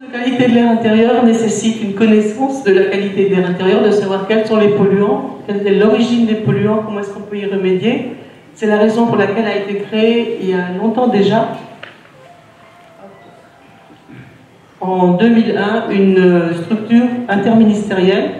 La qualité de l'air intérieur nécessite une connaissance de la qualité de l'air intérieur, de savoir quels sont les polluants, quelle est l'origine des polluants, comment est-ce qu'on peut y remédier. C'est la raison pour laquelle a été créée il y a longtemps déjà, en 2001, une structure interministérielle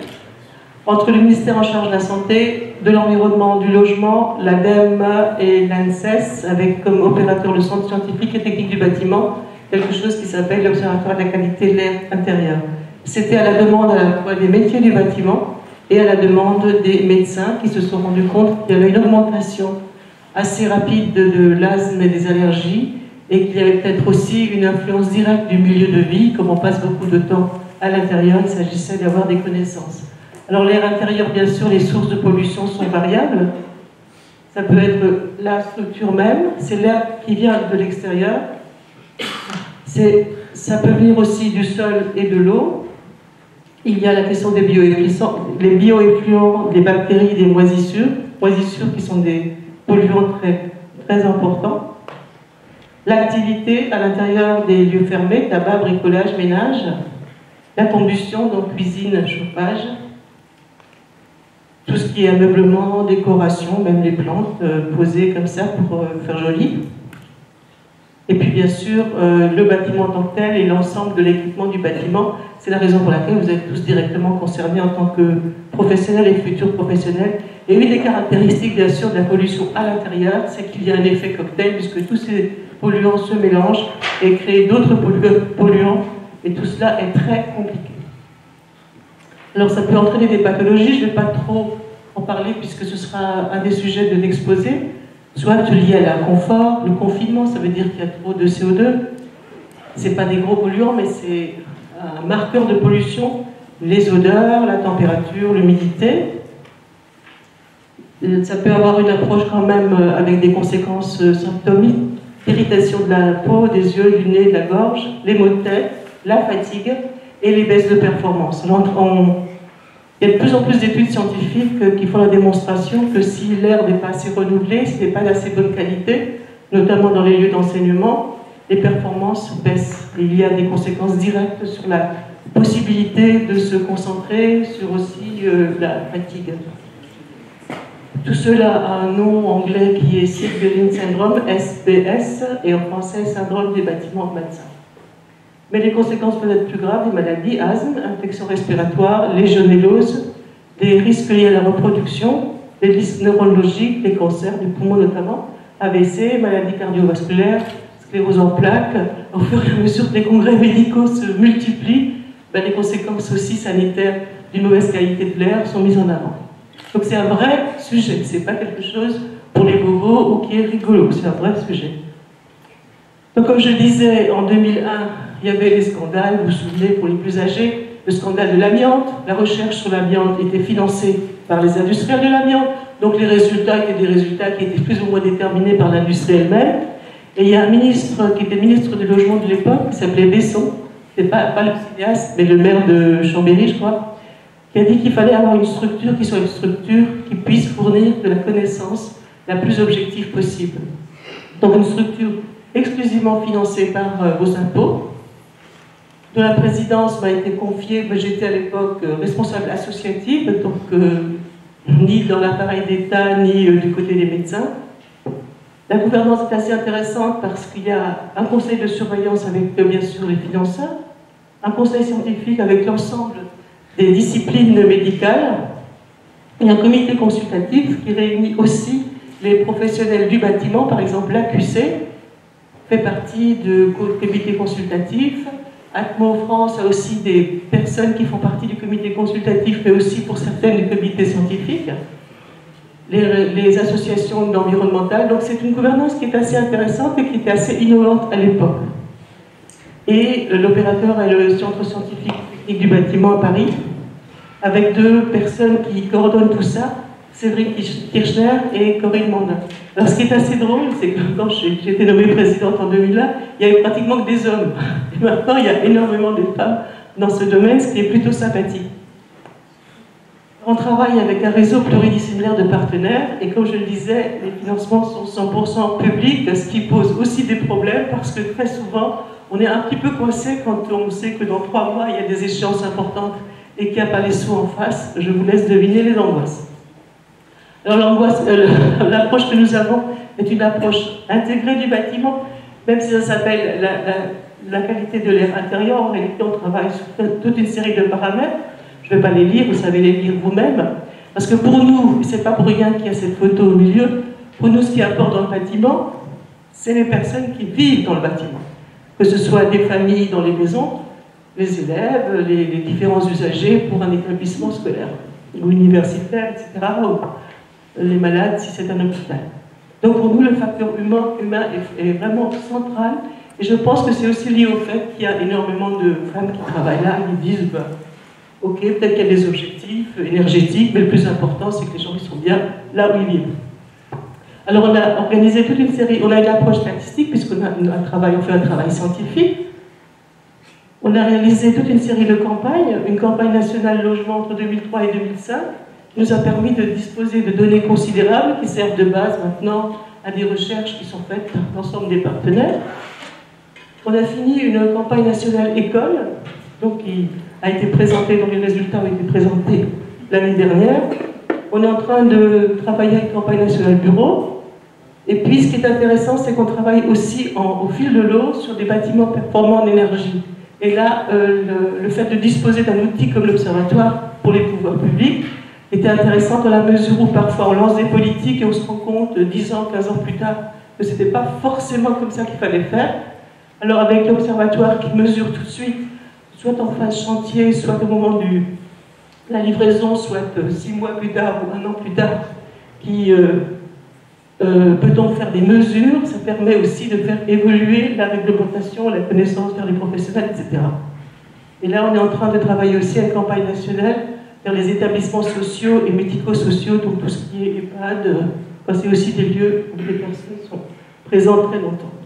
entre le ministère en charge de la santé, de l'environnement, du logement, l'ADEME et l'ANSES, avec comme opérateur le centre scientifique et technique du bâtiment, quelque chose qui s'appelle l'Observatoire de la qualité de l'air intérieur. C'était à la demande à la fois des métiers du bâtiment et à la demande des médecins qui se sont rendus compte qu'il y avait une augmentation assez rapide de l'asthme et des allergies et qu'il y avait peut-être aussi une influence directe du milieu de vie, comme on passe beaucoup de temps à l'intérieur, il s'agissait d'avoir des connaissances. Alors l'air intérieur, bien sûr, les sources de pollution sont variables. Ça peut être la structure même, c'est l'air qui vient de l'extérieur. Ça peut venir aussi du sol et de l'eau. Il y a la question des bioeffluents, les bioeffluents, des bactéries, des moisissures, moisissures qui sont des polluants très, très importants. L'activité à l'intérieur des lieux fermés, tabac, bricolage, ménage. La combustion, donc cuisine, chauffage tout ce qui est ameublement, décoration, même les plantes euh, posées comme ça pour euh, faire joli. Et puis bien sûr, euh, le bâtiment en tant que tel et l'ensemble de l'équipement du bâtiment, c'est la raison pour laquelle vous êtes tous directement concernés en tant que professionnels et futurs professionnels. Et une des caractéristiques bien sûr de la pollution à l'intérieur, c'est qu'il y a un effet cocktail puisque tous ces polluants se mélangent et créent d'autres polluants et tout cela est très compliqué. Alors ça peut entraîner des pathologies, je ne vais pas trop en parler puisque ce sera un des sujets de l'exposé, soit lié à la confort, le confinement, ça veut dire qu'il y a trop de CO2. Ce pas des gros polluants, mais c'est un marqueur de pollution, les odeurs, la température, l'humidité. Ça peut avoir une approche quand même avec des conséquences symptomiques, irritation de la peau, des yeux, du nez, de la gorge, les maux de tête, la fatigue, et les baisses de performance. Il y a de plus en plus d'études scientifiques qui font la démonstration que si l'air n'est pas assez renouvelé, si n'est pas d'assez bonne qualité, notamment dans les lieux d'enseignement, les performances baissent. Il y a des conséquences directes sur la possibilité de se concentrer, sur aussi euh, la fatigue. Tout cela a un nom anglais qui est Sick Syndrome, SBS, et en français Syndrome des bâtiments médecins. Mais les conséquences peuvent être plus graves, des maladies, asthme, infections respiratoires, légionellose, des risques liés à la reproduction, des risques neurologiques, des cancers du poumon notamment, AVC, maladies cardiovasculaires, sclérose en plaques. Au fur et à mesure que les congrès médicaux se multiplient, ben, les conséquences aussi sanitaires d'une mauvaise qualité de l'air sont mises en avant. Donc c'est un vrai sujet, c'est pas quelque chose pour les bobos ou qui est rigolo, c'est un vrai sujet. Donc comme je disais, en 2001, il y avait des scandales, vous vous souvenez, pour les plus âgés, le scandale de l'amiante. La recherche sur l'amiante était financée par les industriels de l'amiante. Donc les résultats étaient des résultats qui étaient plus ou moins déterminés par l'industrie elle-même. Et il y a un ministre qui était ministre du logement de l'époque, qui s'appelait Besson, c'est pas, pas le cinéaste, mais le maire de Chambéry, je crois, qui a dit qu'il fallait avoir une structure qui soit une structure qui puisse fournir de la connaissance la plus objective possible. Donc une structure exclusivement financée par euh, vos impôts, de la présidence m'a été confiée, j'étais à l'époque euh, responsable associative, donc euh, ni dans l'appareil d'État, ni euh, du côté des médecins. La gouvernance est assez intéressante parce qu'il y a un conseil de surveillance avec bien sûr les financeurs, un conseil scientifique avec l'ensemble des disciplines médicales et un comité consultatif qui réunit aussi les professionnels du bâtiment, par exemple l'AQC fait partie du comité consultatif, Atmo France a aussi des personnes qui font partie du comité consultatif, mais aussi pour certaines du comité scientifique, les, associations environnementales. Donc c'est une gouvernance qui est assez intéressante et qui était assez innovante à l'époque. Et l'opérateur est le Centre scientifique technique du bâtiment à Paris, avec deux personnes qui coordonnent tout ça, Séverine Kirchner et Corinne Mandin. Alors ce qui est assez drôle, c'est que quand j'ai été nommée présidente en 2001, il n'y avait pratiquement que des hommes. Maintenant, il y a énormément de femmes dans ce domaine, ce qui est plutôt sympathique. On travaille avec un réseau pluridisciplinaire de partenaires et comme je le disais, les financements sont 100% publics, ce qui pose aussi des problèmes parce que très souvent, on est un petit peu coincé quand on sait que dans trois mois, il y a des échéances importantes et qu'il n'y a pas les sous en face. Je vous laisse deviner les angoisses. Alors euh, l'approche que nous avons est une approche intégrée du bâtiment, même si ça s'appelle la, qualité de l'air intérieur. En réalité, on travaille sur toute une série de paramètres. Je ne vais pas les lire, vous savez les lire vous-même. Parce que pour nous, c'est pas pour rien qu'il y a cette photo au milieu, pour nous, ce qui importe dans le bâtiment, c'est les personnes qui vivent dans le bâtiment. Que ce soit des familles dans les maisons, les élèves, les, différents usagers pour un établissement scolaire ou universitaire, etc., ou les malades si c'est un hôpital. Donc pour nous, le facteur humain est, vraiment central. Et je pense que c'est aussi lié au fait qu'il y a énormément de femmes qui travaillent là, qui disent, bah, ok, peut-être qu'il y a des objectifs énergétiques, mais le plus important, c'est que les gens ils sont bien là où ils vivent. Alors on a organisé toute une série, on a une approche statistique puisqu'on a travail, on fait un travail scientifique. On a réalisé toute une série de campagnes, une campagne nationale logement entre 2003 et 2005, qui nous a permis de disposer de données considérables qui servent de base maintenant à des recherches qui sont faites par l'ensemble des partenaires. On a fini une campagne nationale école, donc qui a été présentée, dont les résultats ont été présentés l'année dernière. On est en train de travailler avec campagne nationale bureau, et puis, ce qui est intéressant, c'est qu'on travaille aussi au fil de l'eau sur des bâtiments performants en énergie. Et là, euh, le, fait de disposer d'un outil comme l'Observatoire pour les pouvoirs publics était intéressant dans la mesure où parfois on lance des politiques et on se rend compte 10 ans, 15 ans plus tard que ce n'était pas forcément comme ça qu'il fallait faire. Alors avec l'Observatoire qui mesure tout de suite, soit en phase chantier, soit au moment de la livraison, soit 6 mois plus tard ou un an plus tard, qui... Euh, euh, peut-on faire des mesures Ça permet aussi de faire évoluer la réglementation, la connaissance vers les professionnels, etc. Et là, on est en train de travailler aussi à une campagne nationale vers les établissements sociaux et médico-sociaux, donc tout ce qui est EHPAD, c'est aussi des lieux où les personnes sont présentes très longtemps.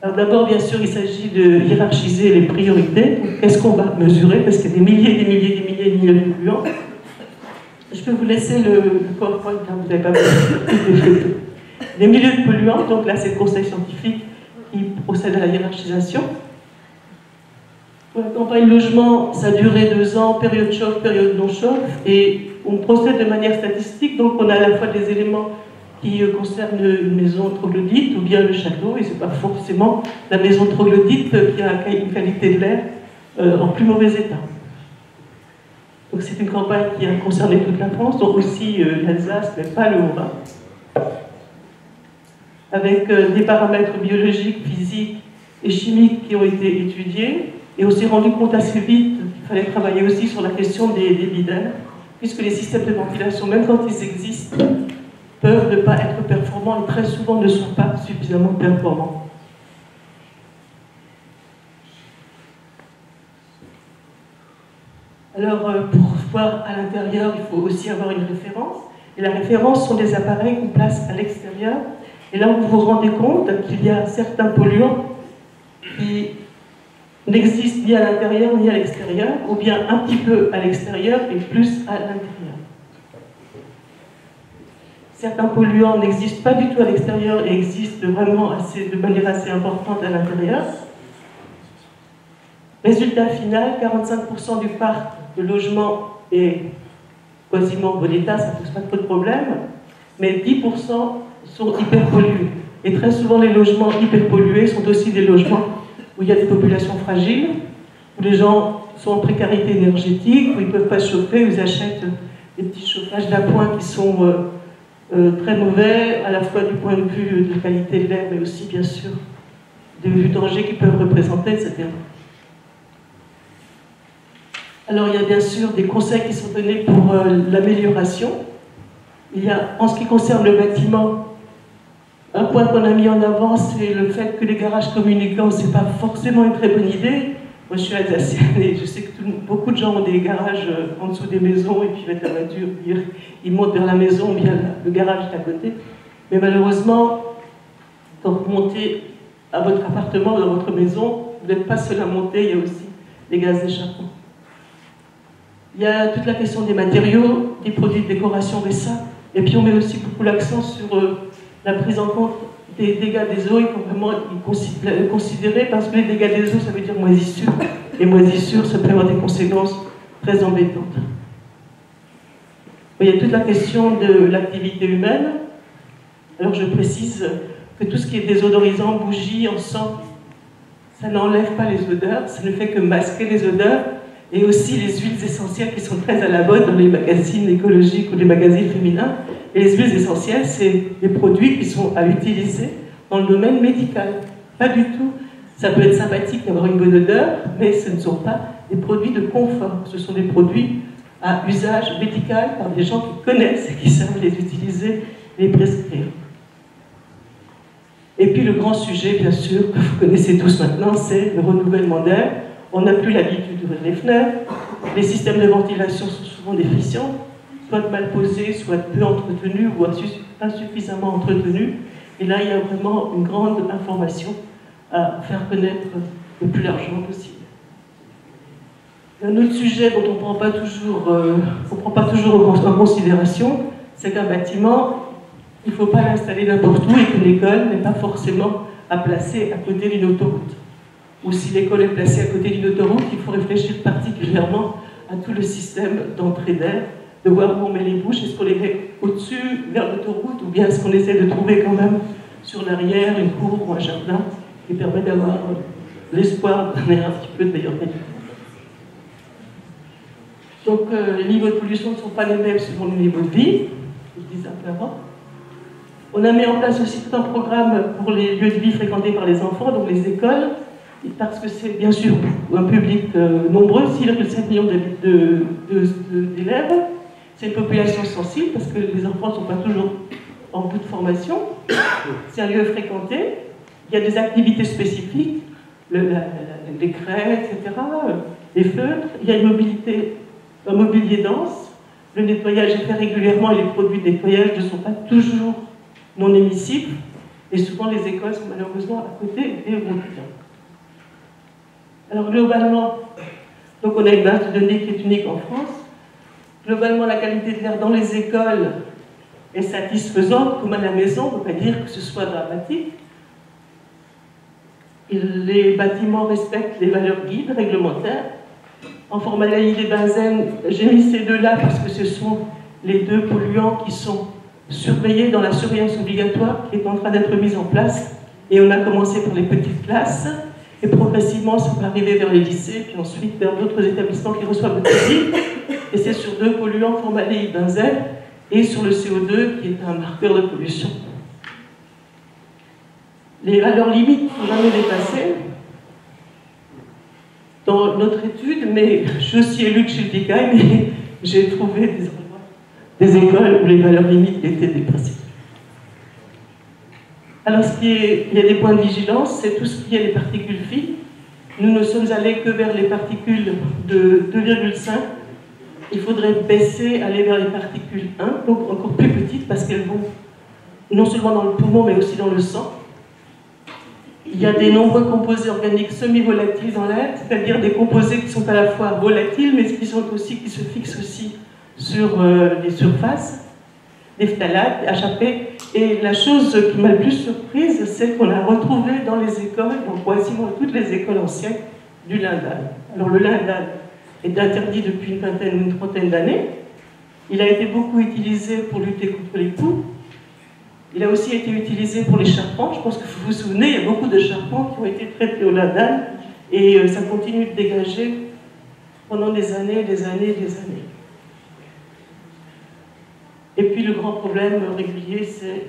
Alors d'abord, bien sûr, il s'agit de hiérarchiser les priorités. Qu'est-ce qu'on va mesurer? Parce qu'il y a des milliers, des milliers, des milliers, des milliers de polluants. Je peux vous laisser le, PowerPoint, hein, vous n'avez pas besoin Les milieux de polluants, donc là c'est le conseil scientifique qui procède à la hiérarchisation. Pour la campagne logement, ça a duré deux ans, période chauffe, période non chauffe, et on procède de manière statistique, donc on a à la fois des éléments qui concernent une maison troglodyte ou bien le château, et ce n'est pas forcément la maison troglodyte qui a une qualité de l'air euh, en plus mauvais état. Donc c'est une campagne qui a concerné toute la France, donc aussi euh, l'Alsace, mais pas le Haut-Rhin. Avec euh, des paramètres biologiques, physiques et chimiques qui ont été étudiés. Et on s'est rendu compte assez vite qu'il fallait travailler aussi sur la question des d'air, puisque les systèmes de ventilation, même quand ils existent, peuvent ne pas être performants et très souvent ne sont pas suffisamment performants. Alors, euh, pour voir à l'intérieur, il faut aussi avoir une référence. Et la référence sont des appareils qu'on place à l'extérieur. Et là, vous vous rendez compte qu'il y a certains polluants qui n'existent ni à l'intérieur ni à l'extérieur, ou bien un petit peu à l'extérieur et plus à l'intérieur. Certains polluants n'existent pas du tout à l'extérieur et existent vraiment de manière assez importante à l'intérieur. Résultat final, 45% du parc de logement est quasiment bon état, ça ne pose pas trop de problème, mais 10% sont hyper pollués. Et très souvent, les logements hyper pollués sont aussi des logements où il y a des populations fragiles, où les gens sont en précarité énergétique, où ils ne peuvent pas chauffer, où ils achètent des petits chauffages d'appoint qui sont euh, euh, très mauvais, à la fois du point de vue de la qualité de l'air, mais aussi, bien sûr, des dangers qu'ils peuvent représenter, etc. Alors il y a bien sûr des conseils qui sont donnés pour euh, l'amélioration. Il y a, en ce qui concerne le bâtiment, un point qu'on a mis en avant, c'est le fait que les garages communicants, ce n'est pas forcément une très bonne idée. Moi, je suis alsacienne et je sais que beaucoup de gens ont des garages euh, en dessous des maisons et puis mettent la voiture, ils montent vers la maison, bien le garage est à côté. Mais malheureusement, quand vous montez à votre appartement ou dans votre maison, vous n'êtes pas seul à monter, il y a aussi les gaz d'échappement. Il y a toute la question des matériaux, des produits de décoration ça. Et puis on met aussi beaucoup l'accent sur euh, la prise en compte des dégâts des eaux, il faut vraiment les considérer parce que les dégâts des eaux, ça veut dire moisissure. Et moisissure, ça peut avoir des conséquences très embêtantes. Il y a toute la question de l'activité humaine. Alors je précise que tout ce qui est désodorisant, bougie, encens, ça n'enlève pas les odeurs, ça ne fait que masquer les odeurs, et aussi les huiles essentielles qui sont très à la mode dans les magazines écologiques ou les magazines féminins. Et les huiles essentielles, c'est des produits qui sont à utiliser dans le domaine médical. Pas du tout. Ça peut être sympathique d'avoir une bonne odeur, mais ce ne sont pas des produits de confort. Ce sont des produits à usage médical par des gens qui connaissent et qui savent les utiliser, les prescrire. Et puis le grand sujet, bien sûr, que vous connaissez tous maintenant, c'est le renouvellement d'air. On n'a plus l'habitude d'ouvrir les fenêtres. Les systèmes de ventilation sont souvent déficients, soit mal posés, soit peu entretenus ou insuffisamment entretenus. Et là, il y a vraiment une grande information à faire connaître le plus largement possible. Un autre sujet dont on ne prend pas toujours, euh, prend pas toujours en considération, c'est qu'un bâtiment, il ne faut pas l'installer n'importe où et qu'une école n'est pas forcément à placer à côté d'une autoroute. Ou si l'école est placée à côté d'une autoroute, il faut réfléchir particulièrement à tout le système d'entrée d'air, de voir où on met les bouches, est-ce qu'on les met au-dessus, vers l'autoroute, ou bien est-ce qu'on essaie de trouver quand même sur l'arrière une cour ou un jardin qui permet d'avoir l'espoir d'un air un petit peu de meilleure qualité? Donc euh, les niveaux de pollution ne sont pas les mêmes selon le niveau de vie, je disais un peu avant. On a mis en place aussi tout un programme pour les lieux de vie fréquentés par les enfants, donc les écoles, parce que c'est bien sûr un public euh, nombreux, 6,7 millions d'élèves. C'est une population sensible parce que les enfants ne sont pas toujours en bout de formation. C'est un lieu fréquenté. Il y a des activités spécifiques, les craies, etc., les feutres. Il y a une mobilité, un mobilier dense. Le nettoyage est fait régulièrement et les produits de nettoyage ne sont pas toujours non émissibles. Et souvent, les écoles sont malheureusement à côté des bien. Alors, globalement, donc on a une base de données qui est unique en France. Globalement, la qualité de l'air dans les écoles est satisfaisante, comme à la maison, on ne peut pas dire que ce soit dramatique. Les bâtiments respectent les valeurs guides réglementaires. En formaldéhyde et benzène, j'ai mis ces deux-là parce que ce sont les deux polluants qui sont surveillés dans la surveillance obligatoire qui est en train d'être mise en place. Et on a commencé par les petites classes, et progressivement ça va arriver vers les lycées, puis ensuite vers d'autres établissements qui reçoivent le public. Et c'est sur deux polluants, formaldéhyde benzène, et sur le CO2 qui est un marqueur de pollution. Les valeurs limites sont jamais dépassées dans notre étude, mais je suis aussi élu de Schiltigheim et j'ai trouvé des des écoles où les valeurs limites étaient dépassées. Alors, ce qui est, il y a des points de vigilance, c'est tout ce qui est les particules fines. Nous ne sommes allés que vers les particules de 2,5 il faudrait baisser, aller vers les particules 1, donc encore plus petites parce qu'elles vont non seulement dans le poumon mais aussi dans le sang. Il y a des nombreux composés organiques semi-volatiles dans l'air, c'est-à-dire des composés qui sont à la fois volatiles mais qui, sont aussi, qui se fixent aussi sur euh, les surfaces, des phtalates, HAP. Et la chose qui m'a le plus surprise, c'est qu'on a retrouvé dans les écoles, dans quasiment toutes les écoles anciennes, du lindane. Alors le lindane, est interdit depuis une vingtaine ou une trentaine d'années. Il a été beaucoup utilisé pour lutter contre les poux. Il a aussi été utilisé pour les charpents. Je pense que vous vous souvenez, il y a beaucoup de charpents qui ont été traités au ladal et euh, ça continue de dégager pendant des années, des années, des années. Et puis le grand problème régulier, c'est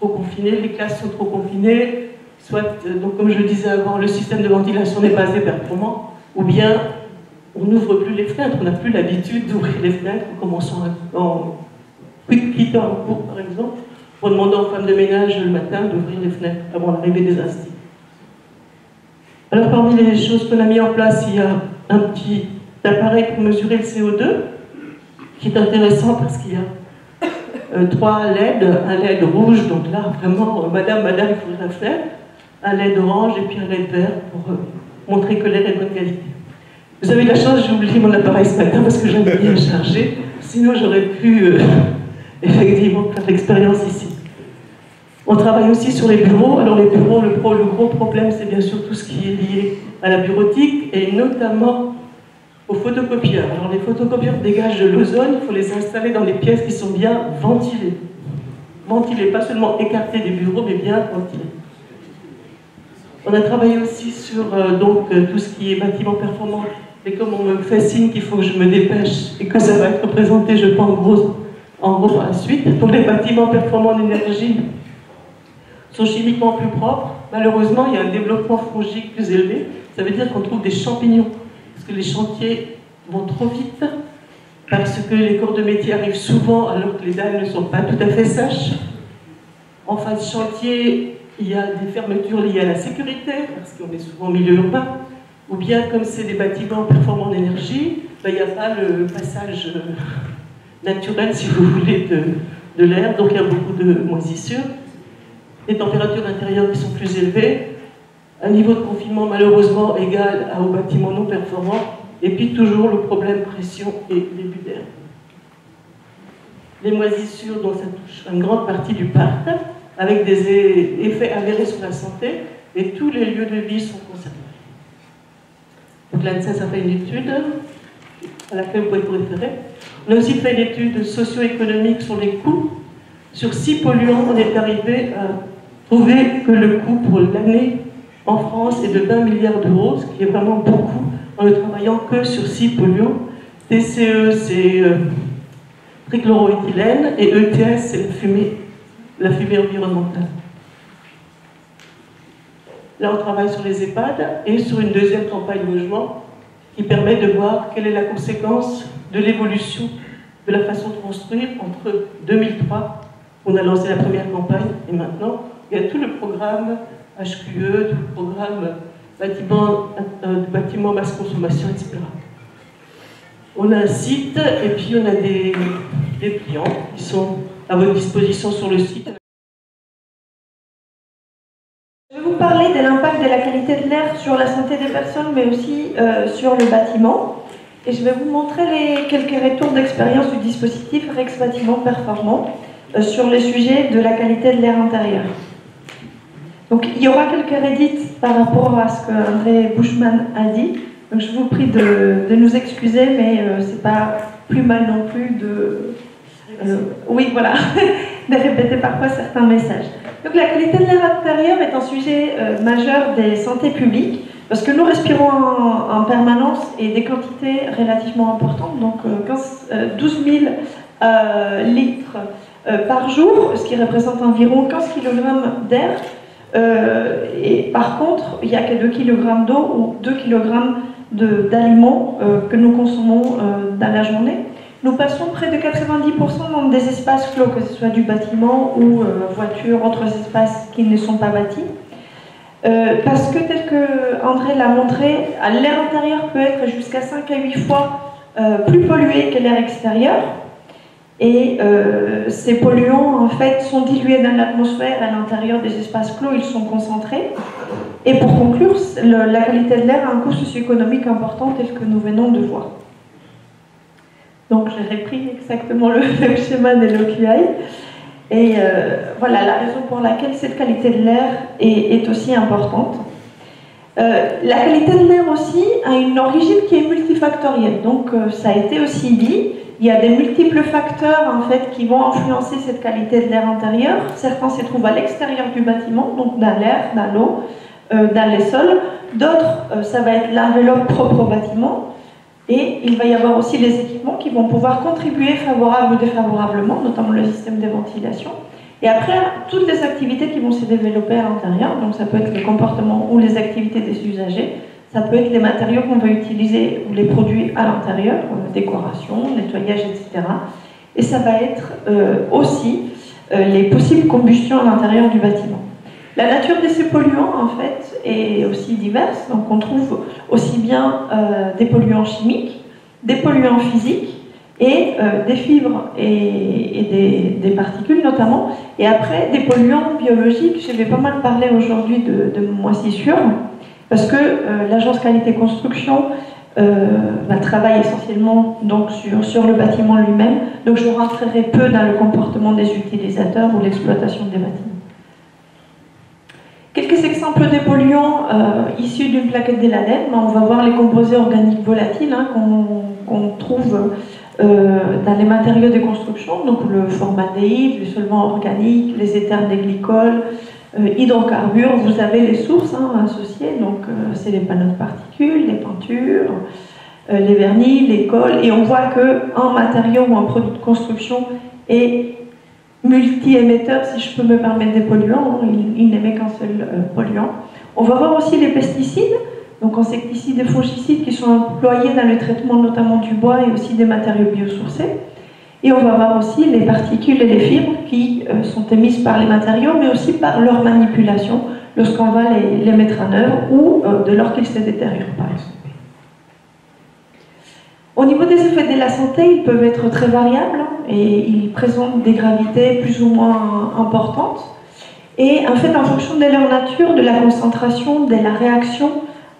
trop confiné. Les classes sont trop confinées. Soit, euh, donc comme je disais avant, le système de ventilation n'est pas assez performant, ou bien on n'ouvre plus les fenêtres, on n'a plus l'habitude d'ouvrir les fenêtres en commençant en quittant un cours par exemple, en demandant aux femmes de ménage le matin d'ouvrir les fenêtres avant l'arrivée des instits. Alors parmi les choses qu'on a mis en place, il y a un petit appareil pour mesurer le CO2, qui est intéressant parce qu'il y a trois LED, un LED rouge, donc là vraiment, euh, madame, madame, il faut la fenêtre, un LED orange et puis un LED vert pour euh, montrer que l'air est de bonne qualité. Vous avez la chance, j'ai oublié mon appareil ce matin parce que j'ai oublié charger. Sinon, j'aurais pu euh, effectivement faire l'expérience ici. On travaille aussi sur les bureaux. Alors les bureaux, le, le gros problème, c'est bien sûr tout ce qui est lié à la bureautique et notamment aux photocopieurs. Alors les photocopieurs dégagent de l'ozone, il faut les installer dans des pièces qui sont bien ventilées. Ventilées, pas seulement écartées des bureaux, mais bien ventilées. On a travaillé aussi sur euh, donc, euh, tout ce qui est bâtiment performant. Et comme on me fait signe qu'il faut que je me dépêche et que ça va être représenté, je pense, en gros, en gros par la suite, pour les bâtiments performants en énergie sont chimiquement plus propres. Malheureusement, il y a un développement fongique plus élevé. Ça veut dire qu'on trouve des champignons. Parce que les chantiers vont trop vite, parce que les corps de métier arrivent souvent alors que les dalles ne sont pas tout à fait sèches. En fin de chantier, il y a des fermetures liées à la sécurité, parce qu'on est souvent au milieu urbain. Ou bien, comme c'est des bâtiments performants en énergie, ben, il n'y a pas le passage euh, naturel, si vous voulez, de, de l'air, donc il y a beaucoup de moisissures des températures intérieures qui sont plus élevées, un niveau de confinement malheureusement égal à, aux bâtiments non performants, et puis toujours le problème pression et début d'air. Les moisissures, dont ça touche une grande partie du parc, avec des effets avérés sur la santé, et tous les lieux de vie sont concernés. Donc l'ANSES a fait une étude à laquelle vous pouvez vous référer. On a aussi fait une étude socio-économique sur les coûts. Sur six polluants, on est arrivé à trouver que le coût pour l'année en France est de 20 milliards d'euros, ce qui est vraiment beaucoup en ne travaillant que sur six polluants. TCE, c'est euh, trichloroéthylène, et ETS, c'est la fumée, la fumée environnementale. Là, on travaille sur les EHPAD et sur une deuxième campagne logement qui permet de voir quelle est la conséquence de l'évolution de la façon de construire entre 2003, où on a lancé la première campagne, et maintenant, il y a tout le programme HQE, tout le programme bâtiment, euh, bâtiment basse consommation, etc. On a un site et puis on a des, des clients qui sont à votre disposition sur le site. Je vais vous parler de l'impact de la qualité de l'air sur la santé des personnes, mais aussi euh, sur le bâtiment. Et je vais vous montrer les quelques retours d'expérience du dispositif Rex Bâtiment Performant euh, sur les sujets de la qualité de l'air intérieur. Donc il y aura quelques rédits par rapport à ce que André Bushman a dit. Donc je vous prie de, nous excuser, mais euh, c'est pas plus mal non plus de. Euh, oui, voilà, de répéter parfois certains messages. Donc la qualité de l'air intérieur est un sujet euh, majeur des santé publiques parce que nous respirons en, permanence et des quantités relativement importantes, donc 12 000 litres par jour, ce qui représente environ 15 kg d'air euh, et par contre, il n'y a que 2 kg d'eau ou 2 kg d'aliments euh, que nous consommons euh, dans la journée. Nous passons près de 90% dans des espaces clos, que ce soit du bâtiment ou voiture, autres espaces qui ne sont pas bâtis. parce que tel que André l'a montré, l'air intérieur peut être jusqu'à 5 à 8 fois plus pollué que l'air extérieur. Et euh, ces polluants, en fait, sont dilués dans l'atmosphère à l'intérieur des espaces clos, ils sont concentrés. Et pour conclure, la qualité de l'air a un coût socio-économique important tel que nous venons de voir. Donc j'ai repris exactement le même schéma de l'OQI. Et euh, voilà la raison pour laquelle cette qualité de l'air est, aussi importante. Euh, la qualité de l'air aussi a une origine qui est multifactorielle. Donc ça a été aussi dit, il y a des multiples facteurs en fait qui vont influencer cette qualité de l'air intérieur. Certains se trouvent à l'extérieur du bâtiment, donc dans l'air, dans l'eau, euh, dans les sols. D'autres, euh, ça va être l'enveloppe propre au bâtiment. Et il va y avoir aussi les équipements qui vont pouvoir contribuer favorablement ou défavorablement, notamment le système de ventilation. Et après, toutes les activités qui vont se développer à l'intérieur, donc ça peut être le comportement ou les activités des usagers, ça peut être les matériaux qu'on va utiliser ou les produits à l'intérieur, décoration, nettoyage, etc. Et ça va être euh, aussi euh, les possibles combustions à l'intérieur du bâtiment. La nature de ces polluants, en fait, est aussi diverse. Donc, on trouve aussi bien euh, des polluants chimiques, des polluants physiques et des fibres et, des, particules notamment. Et après, des polluants biologiques. Je vais pas mal parler aujourd'hui de, de moisissure. Parce que euh, l'agence qualité construction euh, bah, travaille essentiellement donc, sur, sur le bâtiment lui-même, donc je rentrerai peu dans le comportement des utilisateurs ou l'exploitation des bâtiments. quelques exemples de polluants issus d'une plaquette de l'ADEME. On va voir les composés organiques volatiles hein, qu'on trouve dans les matériaux de construction, donc le formaldéhyde, le solvant organique, les éthers des glycols, hydrocarbures. Vous avez les sources hein, associées, donc c'est les panneaux de particules, les peintures, les vernis, les cols, et on voit qu'un matériau ou un produit de construction est multi-émetteur, si je peux me permettre des polluants, il, n'émet qu'un seul euh, polluant. On va voir aussi les pesticides, donc insecticides et fongicides qui sont employés dans le traitement notamment du bois et aussi des matériaux biosourcés. Et on va voir aussi les particules et les fibres qui euh, sont émises par les matériaux, mais aussi par leur manipulation lorsqu'on va les, mettre en œuvre ou euh, de lors qu'ils se détériorent, par exemple. Au niveau des effets de la santé, ils peuvent être très variables et ils présentent des gravités plus ou moins importantes. Et en fait, en fonction de leur nature, de la concentration, de la réaction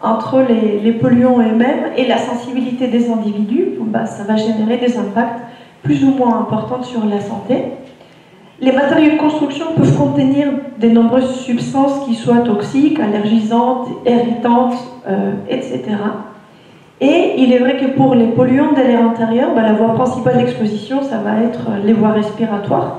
entre les, polluants eux-mêmes et la sensibilité des individus, bah, ça va générer des impacts plus ou moins importants sur la santé. Les matériaux de construction peuvent contenir de nombreuses substances qui soient toxiques, allergisantes, irritantes, euh, etc. Et il est vrai que pour les polluants de l'air intérieur, bah, la voie principale d'exposition, ça va être les voies respiratoires.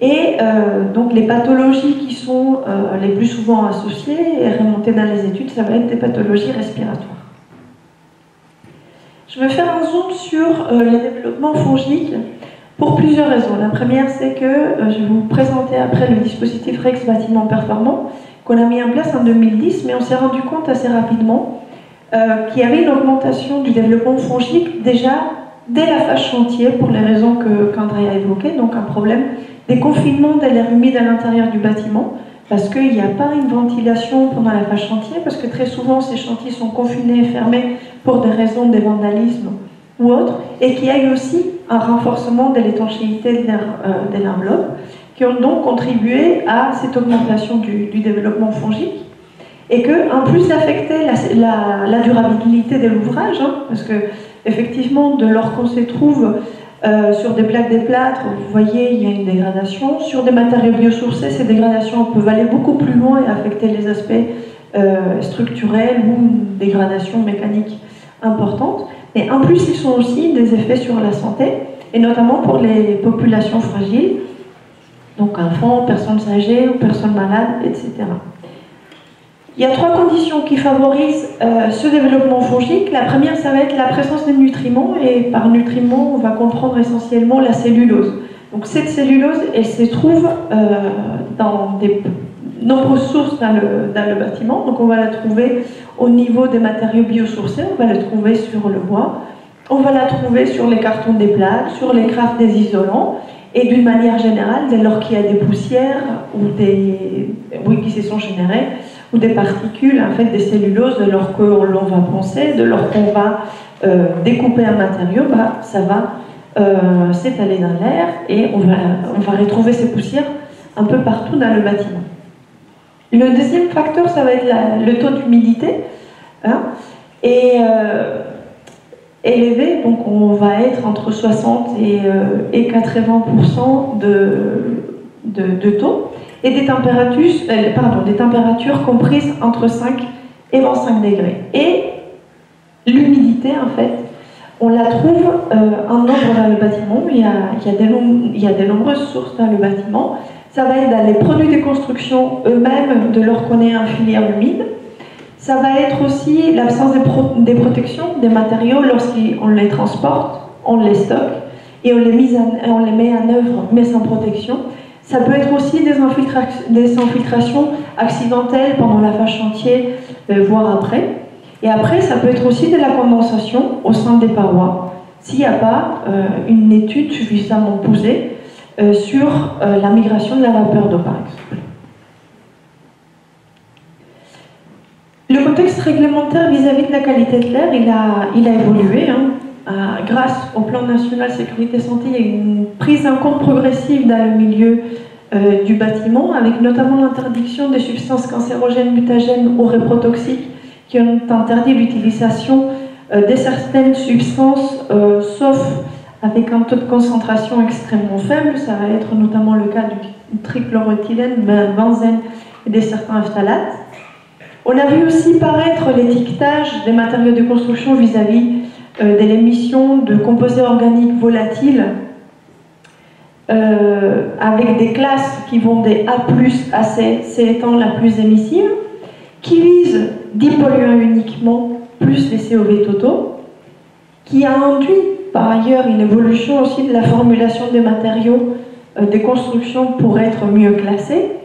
Et euh, donc les pathologies qui sont euh, les plus souvent associées et remontées dans les études, ça va être des pathologies respiratoires. Je vais faire un zoom sur euh, les développements fongiques pour plusieurs raisons. La première, c'est que je vais vous présenter après le dispositif Rex Bâtiment Performant qu'on a mis en place en 2010, mais on s'est rendu compte assez rapidement qu'il y avait une augmentation du développement fongique déjà dès la phase chantier pour les raisons qu'André a évoquées, donc un problème des confinements de humide à l'intérieur du bâtiment, parce qu'il n'y a pas une ventilation pendant la phase chantier, parce que très souvent ces chantiers sont confinés et fermés pour des raisons de vandalisme ou autres, et qu'il y a eu aussi un renforcement de l'étanchéité de euh, l'enveloppe, qui ont donc contribué à cette augmentation du, développement fongique et que en plus d'affecter la, durabilité de l'ouvrage, hein, parce que effectivement, de lors qu'on se trouve euh, sur des plaques des plâtres, vous voyez, il y a une dégradation. Sur des matériaux biosourcés, ces dégradations peuvent aller beaucoup plus loin et affecter les aspects euh, structurels ou une dégradation mécanique importante. Mais en plus, ils sont aussi des effets sur la santé, et notamment pour les populations fragiles, donc enfants, personnes âgées ou personnes malades, etc. Il y a trois conditions qui favorisent euh, ce développement fongique. La première, ça va être la présence des nutriments, et par nutriments, on va comprendre essentiellement la cellulose. Donc cette cellulose, elle se trouve euh, dans des nombreuses sources dans le, dans le, bâtiment. Donc on va la trouver au niveau des matériaux biosourcés, on va la trouver sur le bois, on va la trouver sur les cartons des plaques, sur les crafts des isolants, et d'une manière générale, dès lors qu'il y a des poussières ou des oui, qui se sont générées, ou des particules, en fait, des celluloses, de lors qu'on va penser, de lors qu'on va euh, découper un matériau, bah, ça va euh, s'étaler dans l'air et on va, on va retrouver ces poussières un peu partout dans le bâtiment. Le deuxième facteur, ça va être le taux d'humidité. Hein, et euh, élevé, donc on va être entre 60 et, et 80% de, de, de, taux et des températures, euh, pardon, des températures comprises entre 5 et 25 degrés. Et l'humidité, en fait, on la trouve euh, en nombre dans le bâtiment. Il y, a, il, y a des, nombreuses sources dans le bâtiment. Ça va être dans les produits de construction eux-mêmes, de leur qu'on un filière humide. Ça va être aussi l'absence des, des, protections des matériaux lorsqu'on les transporte, on les stocke et on les, mise on les met en œuvre mais sans protection. Ça peut être aussi des, infiltrations accidentelles pendant la phase chantier, euh, voire après. Et après, ça peut être aussi de la condensation au sein des parois, s'il n'y a pas euh, une étude suffisamment posée euh, sur la migration de la vapeur d'eau, par exemple. Le contexte réglementaire vis-à-vis de la qualité de l'air, il a, il a évolué. Hein. Euh, grâce au plan national sécurité santé, il y a une prise en compte progressive dans le milieu euh, du bâtiment, avec notamment l'interdiction des substances cancérogènes, mutagènes ou reprotoxiques qui ont interdit l'utilisation euh, de certaines substances, sauf avec un taux de concentration extrêmement faible. Ça va être notamment le cas du trichloroéthylène, benzène et des certains phtalates. On a vu aussi paraître l'étiquetage des matériaux de construction vis-à-vis euh, de l'émission de composés organiques volatiles euh, avec des classes qui vont des A+, à C, C étant la plus émissive, qui visent 10 polluants uniquement, plus les COV totaux, qui a induit par ailleurs une évolution aussi de la formulation des matériaux euh, des constructions pour être mieux classés,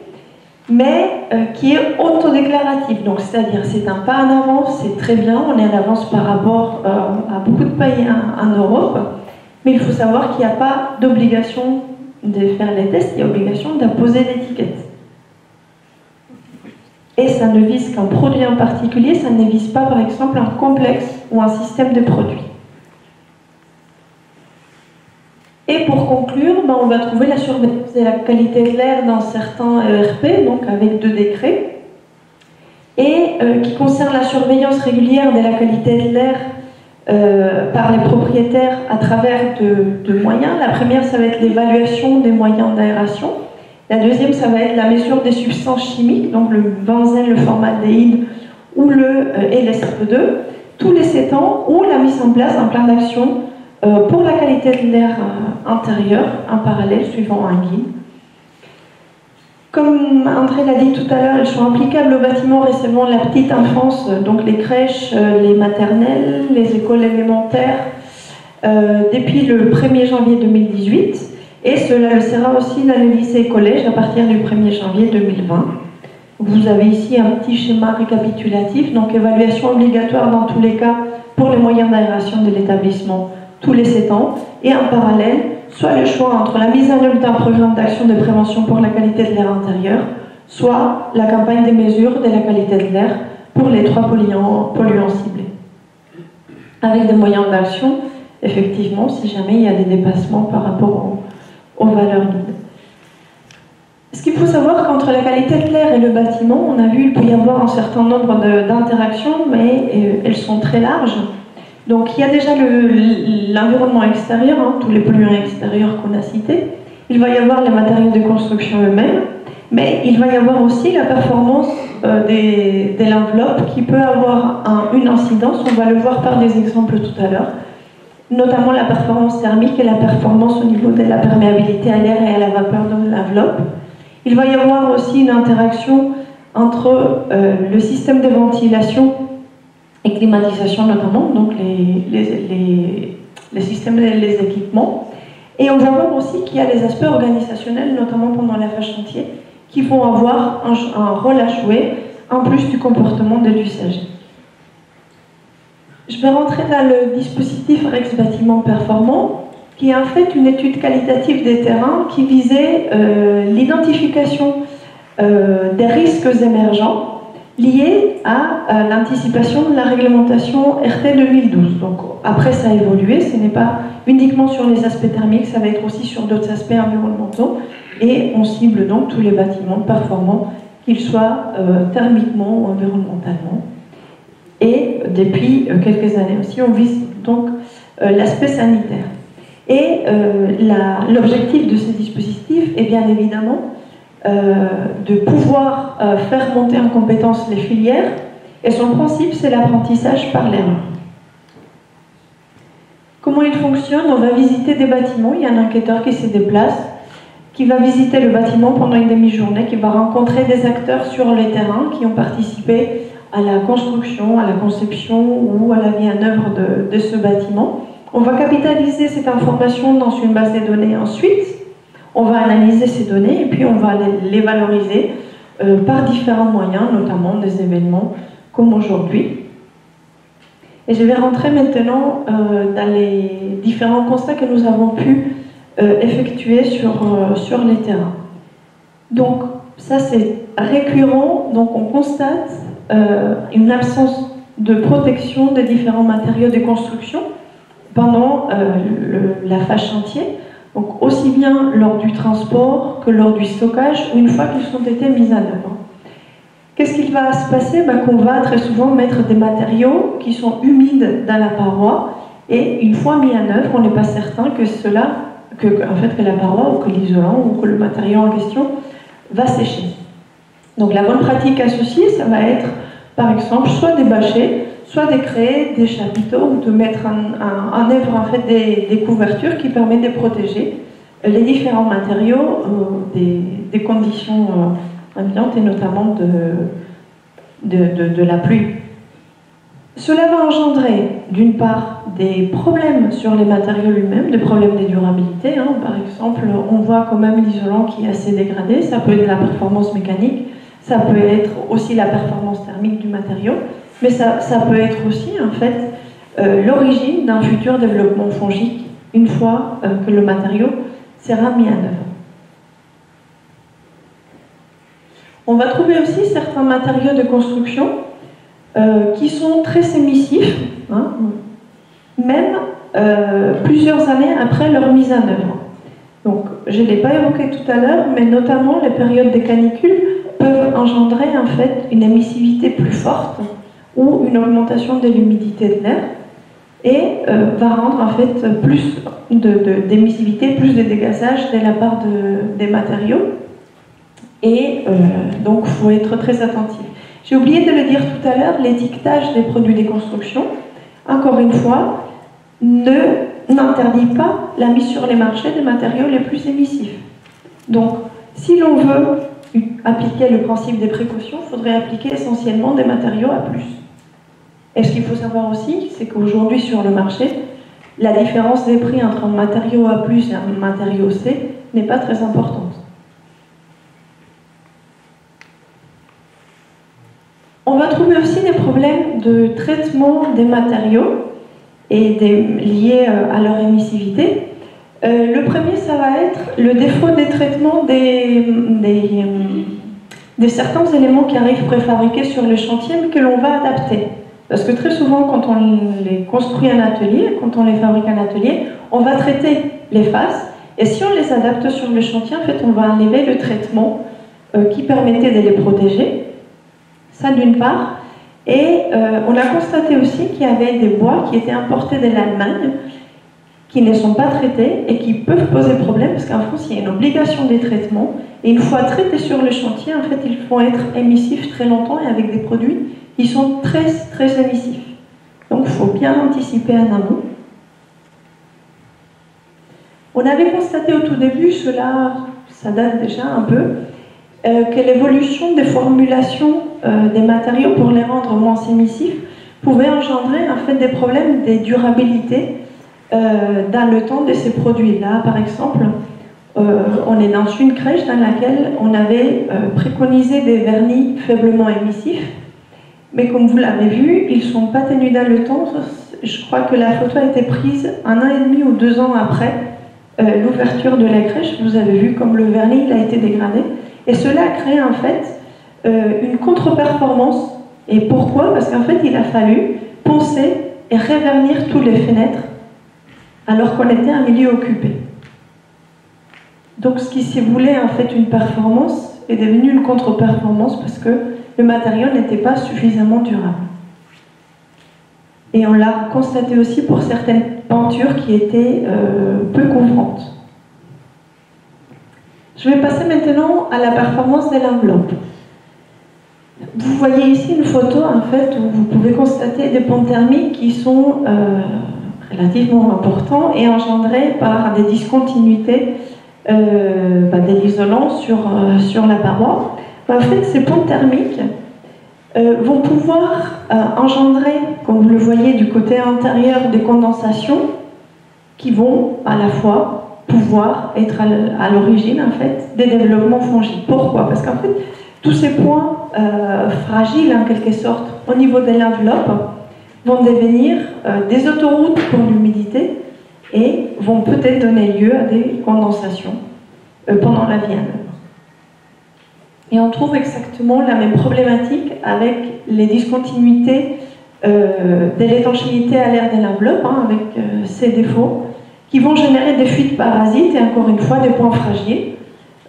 mais euh, qui est autodéclaratif. Donc, c'est-à-dire, c'est un pas en avance, c'est très bien, on est en avance par rapport à beaucoup de pays en Europe, mais il faut savoir qu'il n'y a pas d'obligation de faire les tests, il y a obligation d'imposer l'étiquette. Et ça ne vise qu'un produit en particulier, ça ne vise pas par exemple un complexe ou un système de produits. Et pour conclure, ben, on va trouver la surveillance de la qualité de l'air dans certains ERP, donc avec deux décrets, et euh, qui concerne la surveillance régulière de la qualité de l'air euh, par les propriétaires à travers deux, moyens. La première, ça va être l'évaluation des moyens d'aération. La deuxième, ça va être la mesure des substances chimiques, donc le benzène, le formaldéhyde ou le euh, LSE2, tous les 7 ans, ou la mise en place d'un plan d'action euh, pour la qualité de l'air intérieur, en parallèle, suivant un guide. Comme André l'a dit tout à l'heure, elles sont applicables aux bâtiments recevant la petite enfance, donc les crèches, euh, les maternelles, les écoles élémentaires, euh, depuis le 1er janvier 2018. Et cela le sera aussi dans les lycées et collèges à partir du 1er janvier 2020. Vous avez ici un petit schéma récapitulatif, donc évaluation obligatoire dans tous les cas pour les moyens d'aération de l'établissement tous les 7 ans, et en parallèle, soit le choix entre la mise en œuvre d'un programme d'action de prévention pour la qualité de l'air intérieur, soit la campagne des mesures de la qualité de l'air pour les trois polluants, ciblés. Avec des moyens d'action, effectivement, si jamais il y a des dépassements par rapport aux, valeurs guides. Ce qu'il faut savoir qu'entre la qualité de l'air et le bâtiment, on a vu qu'il peut y avoir un certain nombre d'interactions, mais euh, elles sont très larges. Donc il y a déjà l'environnement extérieur, hein, tous les polluants extérieurs qu'on a cités. Il va y avoir les matériaux de construction eux-mêmes, mais il va y avoir aussi la performance euh, de l'enveloppe qui peut avoir une incidence, on va le voir par des exemples tout à l'heure, notamment la performance thermique et la performance au niveau de la perméabilité à l'air et à la vapeur de l'enveloppe. Il va y avoir aussi une interaction entre euh, le système de ventilation et climatisation notamment, donc les, les, les, systèmes et les équipements. Et on va voir aussi qu'il y a les aspects organisationnels, notamment pendant phase chantier, qui vont avoir un, rôle à jouer en plus du comportement de l'usager. Je vais rentrer dans le dispositif Rex Bâtiment Performant, qui est en fait une étude qualitative des terrains qui visait euh, l'identification euh, des risques émergents lié à l'anticipation de la réglementation RT 2012. Donc après, ça a évolué, ce n'est pas uniquement sur les aspects thermiques, ça va être aussi sur d'autres aspects environnementaux. Et on cible donc tous les bâtiments performants, qu'ils soient euh, thermiquement ou environnementalement. Et depuis euh, quelques années aussi, on vise donc euh, l'aspect sanitaire. Et l'objectif de ce dispositif est bien évidemment de pouvoir euh, faire monter en compétence les filières. Et son principe, c'est l'apprentissage par l'erreur. Comment il fonctionne? On va visiter des bâtiments. Il y a un enquêteur qui se déplace, qui va visiter le bâtiment pendant une demi-journée, qui va rencontrer des acteurs sur les terrains qui ont participé à la construction, à la conception ou à la mise en œuvre de, de ce bâtiment. On va capitaliser cette information dans une base de données ensuite on va analyser ces données et puis on va les, valoriser euh, par différents moyens, notamment des événements comme aujourd'hui. Et je vais rentrer maintenant euh, dans les différents constats que nous avons pu euh, effectuer sur, sur les terrains. Donc ça c'est récurrent, donc on constate une absence de protection des différents matériaux de construction pendant la phase chantier. Donc aussi bien lors du transport que lors du stockage, une fois qu'ils ont été mis en œuvre. Qu'est-ce qu'il va se passer? Ben, Qu'on va très souvent mettre des matériaux qui sont humides dans la paroi, et une fois mis en œuvre, on n'est pas certain que cela, que, en fait, que la paroi ou que l'isolant ou que le matériau en question va sécher. Donc la bonne pratique associée, ça va être par exemple soit des bâchers, soit de créer des chapiteaux ou de mettre en, œuvre des, couvertures qui permettent de protéger les différents matériaux euh, des, conditions euh, ambiantes et notamment de, de, la pluie. Cela va engendrer d'une part des problèmes sur les matériaux eux-mêmes, des problèmes de durabilité. Hein. Par exemple, on voit quand même l'isolant qui est assez dégradé, ça peut être la performance mécanique, ça peut être aussi la performance thermique du matériau, mais ça, peut être aussi en fait euh, l'origine d'un futur développement fongique une fois euh, que le matériau sera mis en œuvre. On va trouver aussi certains matériaux de construction euh, qui sont très émissifs, hein, même plusieurs années après leur mise en œuvre. Donc, je ne l'ai pas évoqué tout à l'heure, mais notamment les périodes de canicule peuvent engendrer en fait une émissivité plus forte ou une augmentation de l'humidité de l'air et euh, va rendre en fait plus d'émissivité, plus de dégazage de la part des matériaux. Et euh, donc, il faut être très attentif. J'ai oublié de le dire tout à l'heure, l'étiquetage des produits de construction, encore une fois, ne n'interdit pas la mise sur les marchés des matériaux les plus émissifs. Donc, si l'on veut appliquer le principe des précautions, il faudrait appliquer essentiellement des matériaux à plus. Et ce qu'il faut savoir aussi, c'est qu'aujourd'hui sur le marché, la différence des prix entre un matériau A et un matériau C n'est pas très importante. On va trouver aussi des problèmes de traitement des matériaux et des, liés euh, à leur émissivité. Euh, le premier, ça va être le défaut des traitements des, des, des certains éléments qui arrivent préfabriqués sur le chantier que l'on va adapter. Parce que très souvent, quand on les construit en atelier, quand on les fabrique en atelier, on va traiter les faces. Et si on les adapte sur le chantier, en fait, on va enlever le traitement euh, qui permettait de les protéger. Ça d'une part. Et euh, on a constaté aussi qu'il y avait des bois qui étaient importés de l'Allemagne, qui ne sont pas traités et qui peuvent poser problème, parce qu'en France, il y a une obligation des traitements. Et une fois traités sur le chantier, en fait, ils vont être émissifs très longtemps et avec des produits qui sont très, très émissifs. Donc, il faut bien anticiper en amont. On avait constaté au tout début, cela, ça date déjà un peu, euh, que l'évolution des formulations euh, des matériaux pour les rendre moins émissifs pouvait engendrer en fait des problèmes de durabilité euh, dans le temps de ces produits-là. Par exemple, on est dans une crèche dans laquelle on avait préconisé des vernis faiblement émissifs, mais comme vous l'avez vu, ils ne sont pas tenus dans le temps. Je crois que la photo a été prise un an et demi ou deux ans après l'ouverture de la crèche. Vous avez vu comme le vernis a été dégradé. Et cela a créé en fait euh, une contre-performance. Et pourquoi? Parce qu'en fait, il a fallu penser et révernir toutes les fenêtres alors qu'on était un milieu occupé. Donc ce qui s'est voulu en fait une performance est devenu une contre-performance parce que le matériau n'était pas suffisamment durable. Et on l'a constaté aussi pour certaines peintures qui étaient euh, peu couvrantes. Je vais passer maintenant à la performance de l'enveloppe. Vous voyez ici une photo en fait où vous pouvez constater des ponts thermiques qui sont euh, relativement importants et engendrés par des discontinuités euh, bah, de l'isolant sur, euh, sur la paroi. En fait, ces ponts thermiques vont pouvoir engendrer, comme vous le voyez du côté intérieur, des condensations qui vont à la fois pouvoir être à l'origine en fait des développements fongiques. Pourquoi? Parce qu'en fait, tous ces points euh, fragiles en quelque sorte au niveau de l'enveloppe vont devenir euh, des autoroutes pour l'humidité et vont peut-être donner lieu à des condensations euh, pendant la vie Et on trouve exactement la même problématique avec les discontinuités de l'étanchéité à l'air de l'enveloppe, hein, avec ses défauts qui vont générer des fuites parasites et encore une fois des points fragiles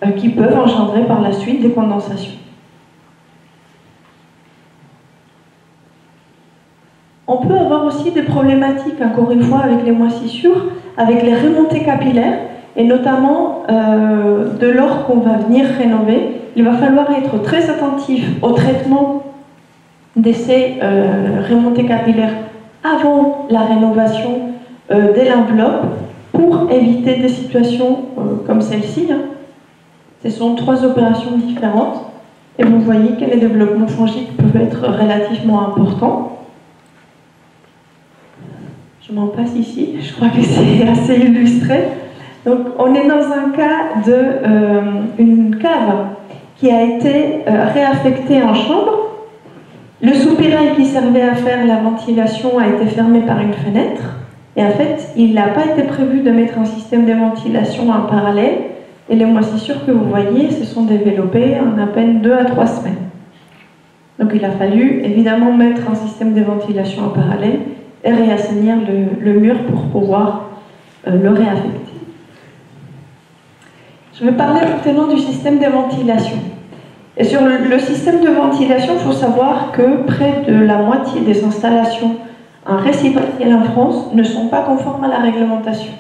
euh, qui peuvent engendrer par la suite des condensations. On peut avoir aussi des problématiques, encore une fois, avec les moisissures, avec les remontées capillaires, et notamment euh, de l'or qu'on va venir rénover, il va falloir être très attentif au traitement de ces euh, remontées capillaires avant la rénovation euh, de l'enveloppe pour éviter des situations comme celle-ci. Hein. Ce sont trois opérations différentes et vous voyez que les développements fongiques peuvent être relativement importants. Je m'en passe ici, je crois que c'est assez illustré. Donc on est dans un cas de euh, une cave qui a été réaffectée en chambre le soupirail qui servait à faire la ventilation a été fermé par une fenêtre. Et en fait, il n'a pas été prévu de mettre un système de ventilation en parallèle. Et les moisissures que vous voyez se sont développées en à peine deux à trois semaines. Donc il a fallu évidemment mettre un système de ventilation en parallèle et réassainir le, mur pour pouvoir euh, le réaffecter. Je vais parler maintenant du système de ventilation. Et sur le, système de ventilation, il faut savoir que près de la moitié des installations en réciprocal en France ne sont pas conformes à la réglementation.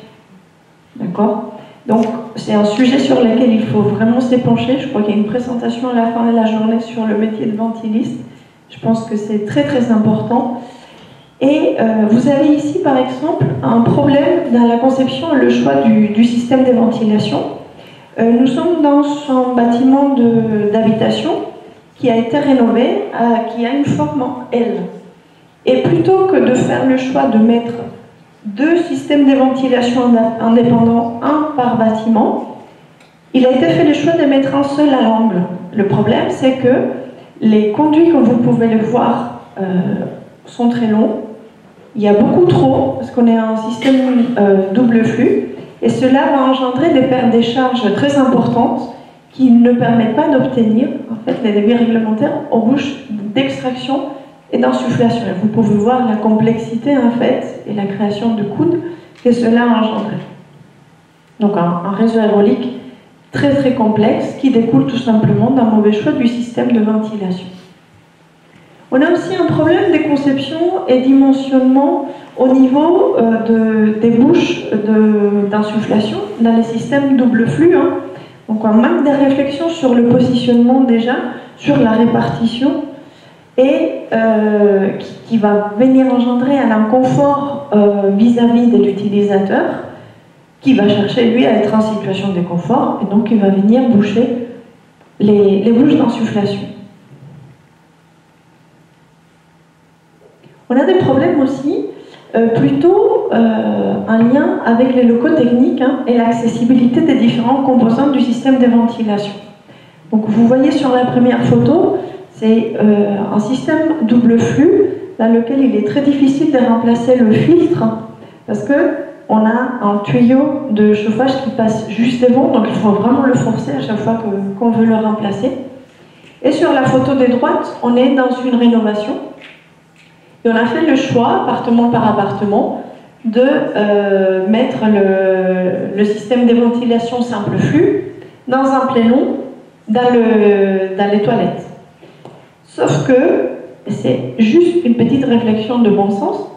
D'accord? Donc, c'est un sujet sur lequel il faut vraiment s'épancher. Je crois qu'il y a une présentation à la fin de la journée sur le métier de ventiliste. Je pense que c'est très très important. Et euh, vous avez ici, par exemple, un problème dans la conception et le choix du, système de ventilation. Euh, nous sommes dans un bâtiment d'habitation qui a été rénové, euh, qui a une forme en L. Et plutôt que de faire le choix de mettre deux systèmes de ventilation indépendants, un par bâtiment, il a été fait le choix de mettre un seul à l'angle. Le problème, c'est que les conduits, comme vous pouvez le voir, sont très longs. Il y a beaucoup trop, parce qu'on est un système double flux. Et cela va engendrer des pertes des charges très importantes qui ne permettent pas d'obtenir en fait, les débits réglementaires aux bouches d'extraction et d'insufflation. Vous pouvez voir la complexité en fait et la création de coudes que cela a engendré. Donc un, un réseau aérolique très très complexe qui découle tout simplement d'un mauvais choix du système de ventilation. On a aussi un problème de conception et dimensionnement au niveau euh, des bouches d'insufflation dans les systèmes double flux. Hein. Donc un manque de réflexion sur le positionnement déjà, sur la répartition, et euh, qui, va venir engendrer un inconfort euh, vis-à-vis de l'utilisateur, qui va chercher lui à être en situation de confort, et donc il va venir boucher les bouches d'insufflation. Problèmes aussi euh, plutôt euh, un lien avec les locaux techniques hein, et l'accessibilité des différents composants du système de ventilation. Donc vous voyez sur la première photo, c'est euh, un système double flux dans lequel il est très difficile de remplacer le filtre parce que on a un tuyau de chauffage qui passe juste devant, donc il faut vraiment le forcer à chaque fois qu'on veut le remplacer. Et sur la photo de droite, on est dans une rénovation et on a fait le choix, appartement par appartement, de euh, mettre le, système de ventilation simple flux dans un plénon dans, le, dans les toilettes. Sauf que, c'est juste une petite réflexion de bon sens,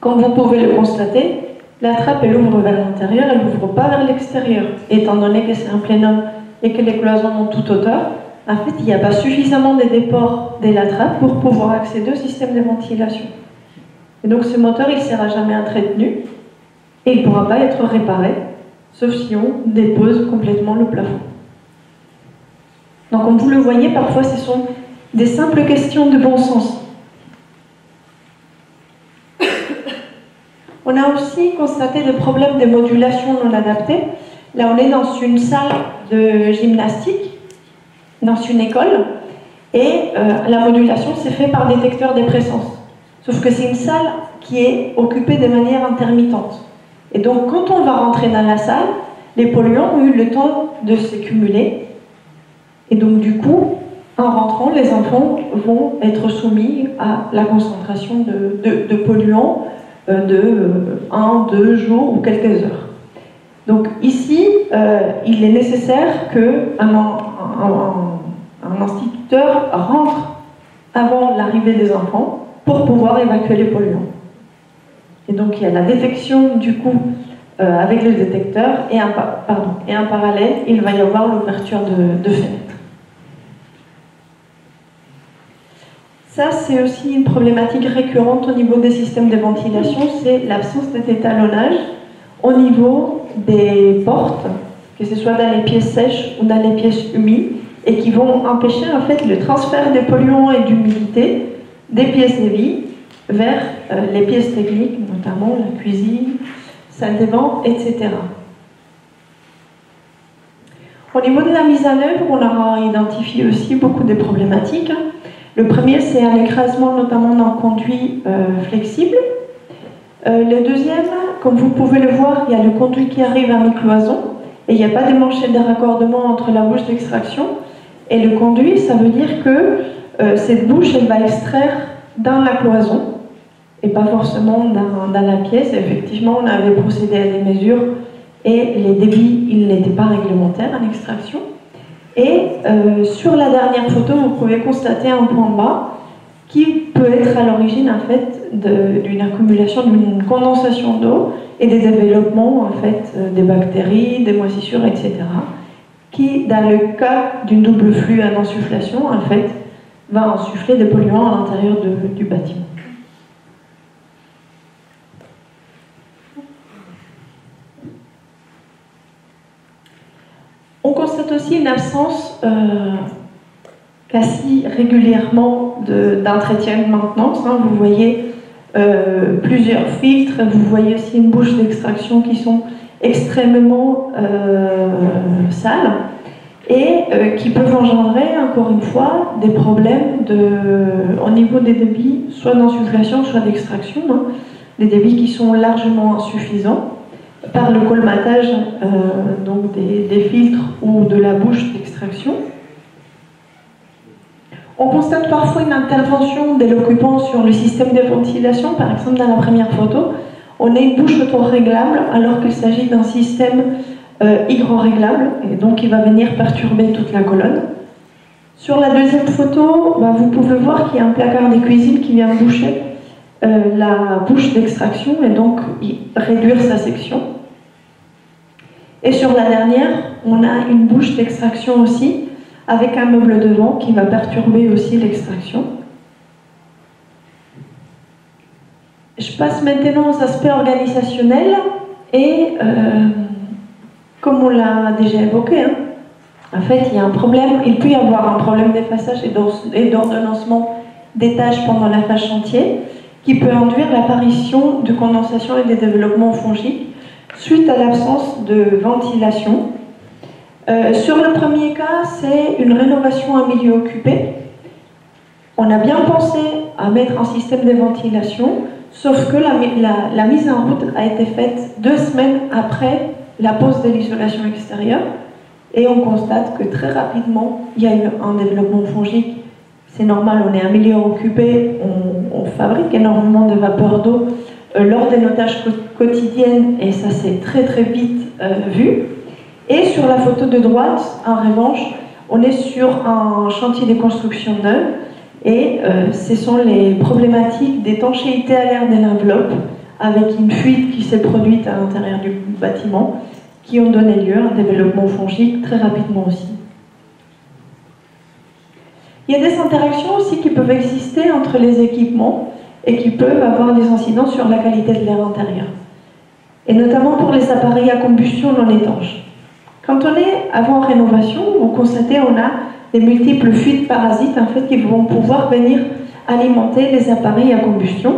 comme vous pouvez le constater, la trappe elle ouvre vers l'intérieur, elle n'ouvre pas vers l'extérieur. Étant donné que c'est un plénum et que les cloisons ont toute hauteur, en fait, il n'y a pas suffisamment de déports de la trappe pour pouvoir accéder au système de ventilation. Et donc ce moteur, il ne sera jamais entretenu et il ne pourra pas être réparé, sauf si on dépose complètement le plafond. Donc comme vous le voyez, parfois ce sont des simples questions de bon sens. On a aussi constaté des problèmes de modulation non adaptés. Là, on est dans une salle de gymnastique dans une école et euh, la modulation s'est faite par détecteur de présence. Sauf que c'est une salle qui est occupée de manière intermittente. Et donc quand on va rentrer dans la salle, les polluants ont eu le temps de s'accumuler. Et donc du coup, en rentrant, les enfants vont être soumis à la concentration de, polluants euh, de 1, euh, 2 jours ou quelques heures. Donc ici, il est nécessaire qu'un un un instituteur rentre avant l'arrivée des enfants pour pouvoir évacuer les polluants. Et donc il y a la détection du coup euh, avec le détecteur et un, parallèle, il va y avoir l'ouverture de, fenêtres. Ça, c'est aussi une problématique récurrente au niveau des systèmes de ventilation, c'est l'absence détalonnage au niveau des portes, que ce soit dans les pièces sèches ou dans les pièces humides et qui vont empêcher en fait le transfert des polluants et d'humidité des pièces de vie vers euh, les pièces techniques, notamment la cuisine, salle de bain, etc. Au niveau de la mise en œuvre, on aura identifié aussi beaucoup de problématiques. Le premier, c'est un écrasement notamment d'un conduit euh, flexible. Euh, le deuxième, comme vous pouvez le voir, il y a le conduit qui arrive à mi-cloison et il n'y a pas de manchette de raccordement entre la bouche d'extraction et le conduit. Ça veut dire que euh, cette bouche, elle va extraire dans la cloison et pas forcément dans, la pièce. effectivement, on avait procédé à des mesures et les débits, ils n'étaient pas réglementaires en extraction. Et euh, sur la dernière photo, vous pouvez constater un point bas qui peut être à l'origine en fait d'une accumulation, d'une condensation d'eau et des développements en fait euh, des bactéries, des moisissures, etc. Qui, dans le cas d'une double flux à insufflation, en fait, va insuffler des polluants à l'intérieur du bâtiment. On constate aussi une absence euh, quasi régulièrement d'entretien de, maintenance. Hein. Vous voyez euh, plusieurs filtres, vous voyez aussi une bouche d'extraction qui sont extrêmement euh, sales et qui peuvent engendrer, encore une fois, des problèmes de, au niveau des débits, soit d'insufflation, soit d'extraction, hein. des débits qui sont largement insuffisants par le colmatage euh, donc des, filtres ou de la bouche d'extraction. On constate parfois une intervention de l'occupant sur le système de ventilation. Par exemple, dans la première photo, on a une bouche auto-réglable alors qu'il s'agit d'un système euh, hydro-réglable et donc il va venir perturber toute la colonne. Sur la deuxième photo, bah, vous pouvez voir qu'il y a un placard de cuisine qui vient boucher euh, la bouche d'extraction et donc réduire sa section. Et sur la dernière, on a une bouche d'extraction aussi, avec un meuble devant qui va perturber aussi l'extraction. Je passe maintenant aux aspects organisationnels et euh, comme on l'a déjà évoqué, hein, en fait il y a un problème, il peut y avoir un problème d'effaçage et d'ordonnancement des tâches pendant la phase chantier qui peut induire l'apparition de condensation et des développements fongiques suite à l'absence de ventilation. Euh, sur le premier cas, c'est une rénovation à milieu occupé. On a bien pensé à mettre un système de ventilation, sauf que la, mise en route a été faite deux semaines après la pose de l'isolation extérieure. Et on constate que très rapidement, il y a eu un développement fongique. C'est normal, on est un milieu occupé, on, fabrique énormément de vapeur d'eau euh, lors des notages quotidiennes, et ça s'est très très vite euh, vu. Et sur la photo de droite, en revanche, on est sur un chantier de construction neuve, et euh, ce sont les problématiques d'étanchéité à l'air de l'enveloppe, avec une fuite qui s'est produite à l'intérieur du bâtiment, qui ont donné lieu à un développement fongique très rapidement aussi. Il y a des interactions aussi qui peuvent exister entre les équipements et qui peuvent avoir des incidences sur la qualité de l'air intérieur. Et notamment pour les appareils à combustion non étanches. Quand on est avant rénovation, vous constatez on a des multiples fuites parasites en fait qui vont pouvoir venir alimenter les appareils à combustion.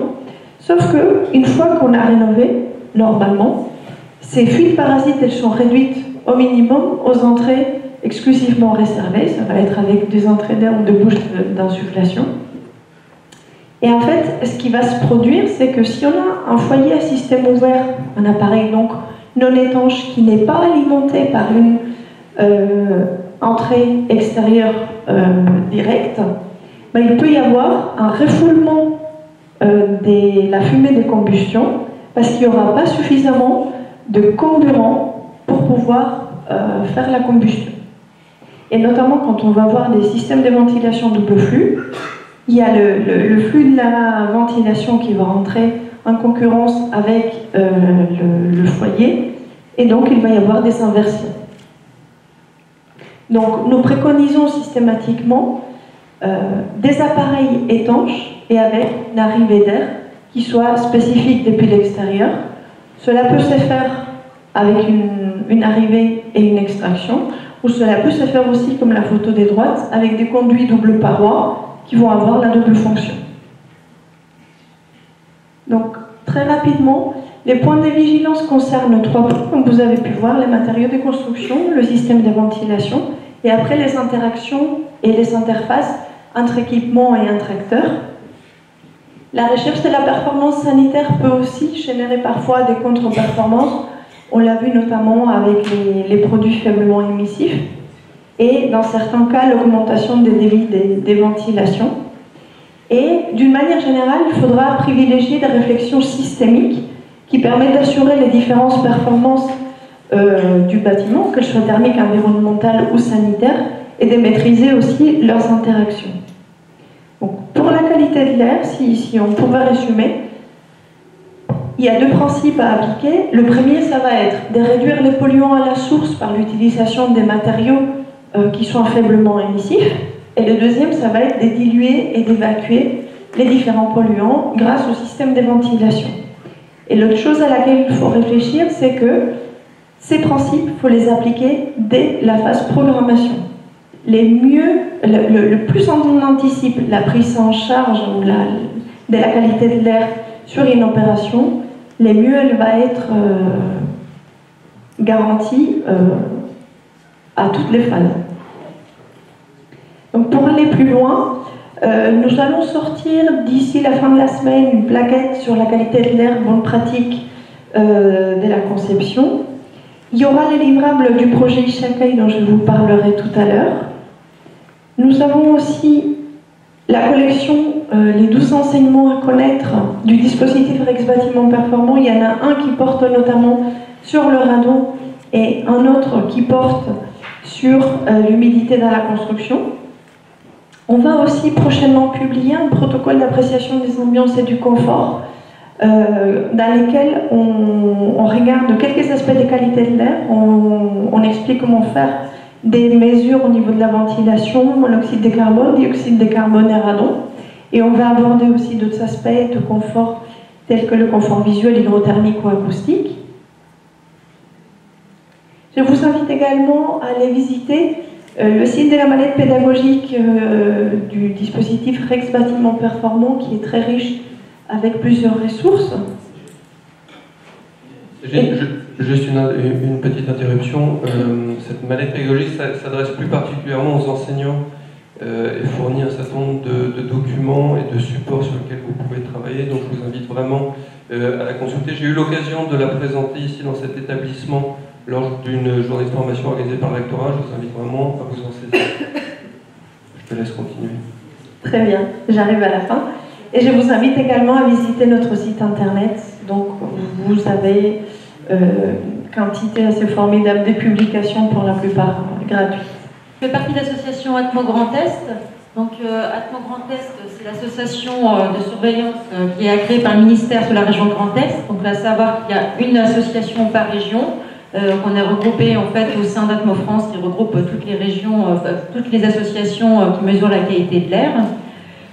Sauf que une fois qu'on a rénové, normalement, ces fuites parasites elles sont réduites au minimum aux entrées exclusivement réservées. Ça va être avec des entrées d'air ou de bouches d'insufflation. Et en fait, ce qui va se produire, c'est que si on a un foyer à système ouvert, un appareil donc non étanche qui n'est pas alimenté par une euh, entrée extérieure euh, directe, ben, il peut y avoir un refoulement euh, de la fumée des combustions parce qu'il n'y aura pas suffisamment de comburant pour pouvoir faire la combustion. Et notamment quand on va avoir des systèmes de ventilation double flux, il y a le, flux de la ventilation qui va rentrer en concurrence avec euh, le, foyer, et donc il va y avoir des inversions. Donc nous préconisons systématiquement des appareils étanches et avec une arrivée d'air qui soit spécifique depuis l'extérieur. Cela peut se faire avec une, une, arrivée et une extraction, ou cela peut se faire aussi, comme la photo des droites, avec des conduits double paroi qui vont avoir la double fonction. Donc, très rapidement, les points de vigilance concernent trois points, comme vous avez pu voir, les matériaux de construction, le système de ventilation, et après les interactions et les interfaces entre équipements et entre acteurs. La recherche de la performance sanitaire peut aussi générer parfois des contre-performances. On l'a vu notamment avec les, produits faiblement émissifs et dans certains cas l'augmentation des débits des ventilations. Et d'une manière générale, il faudra privilégier des réflexions systémiques qui permettent d'assurer les différentes performances euh, du bâtiment, qu'elles soient thermiques, environnementales ou sanitaires, et de maîtriser aussi leurs interactions. pour la qualité de l'air, si, si, on pouvait résumer, il y a deux principes à appliquer. Le premier, ça va être de réduire les polluants à la source par l'utilisation des matériaux euh, qui sont faiblement émissifs. Et le deuxième, ça va être de diluer et d'évacuer les différents polluants grâce au système de ventilation. Et l'autre chose à laquelle il faut réfléchir, c'est que ces principes, il faut les appliquer dès la phase programmation. Les mieux, le, plus on anticipe la prise en charge de la qualité de l'air sur une opération, les mieux elle va être euh, garantie euh, à toutes les phases. Donc pour aller plus loin, euh, nous allons sortir d'ici la fin de la semaine une plaquette sur la qualité de l'air, bonne pratique euh, de la conception. Il y aura les livrables du projet Ishakai dont je vous parlerai tout à l'heure. Nous avons aussi la collection, euh, les 12 enseignements à connaître du dispositif Rex Bâtiment Performant. Il y en a un qui porte notamment sur le radon et un autre qui porte sur l'humidité dans la construction. On va aussi prochainement publier un protocole d'appréciation des ambiances et du confort euh, dans lequel on, regarde quelques aspects des qualités de l'air, on, explique comment faire des mesures au niveau de la ventilation, monoxyde de carbone, dioxyde de carbone et radon. Et on va aborder aussi d'autres aspects de confort tels que le confort visuel, hydrothermique ou acoustique. Je vous invite également à aller visiter euh, le site de la mallette pédagogique euh, du dispositif Rex Bâtiment Performant, qui est très riche avec plusieurs ressources. Juste une, petite interruption. Euh, cette mallette pédagogique s'adresse plus particulièrement aux enseignants et fournit un certain nombre de, de, documents et de supports sur lesquels vous pouvez travailler. Donc je vous invite vraiment à la consulter. J'ai eu l'occasion de la présenter ici dans cet établissement lors d'une journée de formation organisée par le rectorat. Je vous invite vraiment à vous en saisir. Je te laisse continuer. Très bien, j'arrive à la fin. Et je vous invite également à visiter notre site internet. Donc, vous avez euh, quantité assez formidable de publications, pour la plupart gratuites. Je fais partie de l'association Atmo Grand Est. Donc, euh, Atmo Grand Est, c'est l'association euh, de surveillance euh, qui est créée par le ministère de la région Grand Est. Donc, à savoir qu'il y a une association par région. Euh, qu'on est regroupé en fait au sein d'Atmo France, qui regroupe toutes les régions, euh, toutes les associations euh, qui mesurent la qualité de l'air.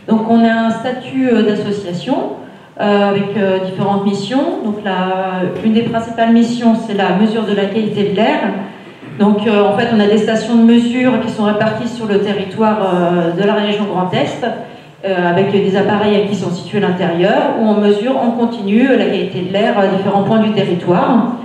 Donc on a un statut d'association avec différentes missions. Donc la, une des principales missions, c'est la mesure de la qualité de l'air. Donc en fait, on a des stations de mesure qui sont réparties sur le territoire de la région Grand Est. avec des appareils qui sont situés à l'intérieur, où on mesure en continu la qualité de l'air à différents points du territoire.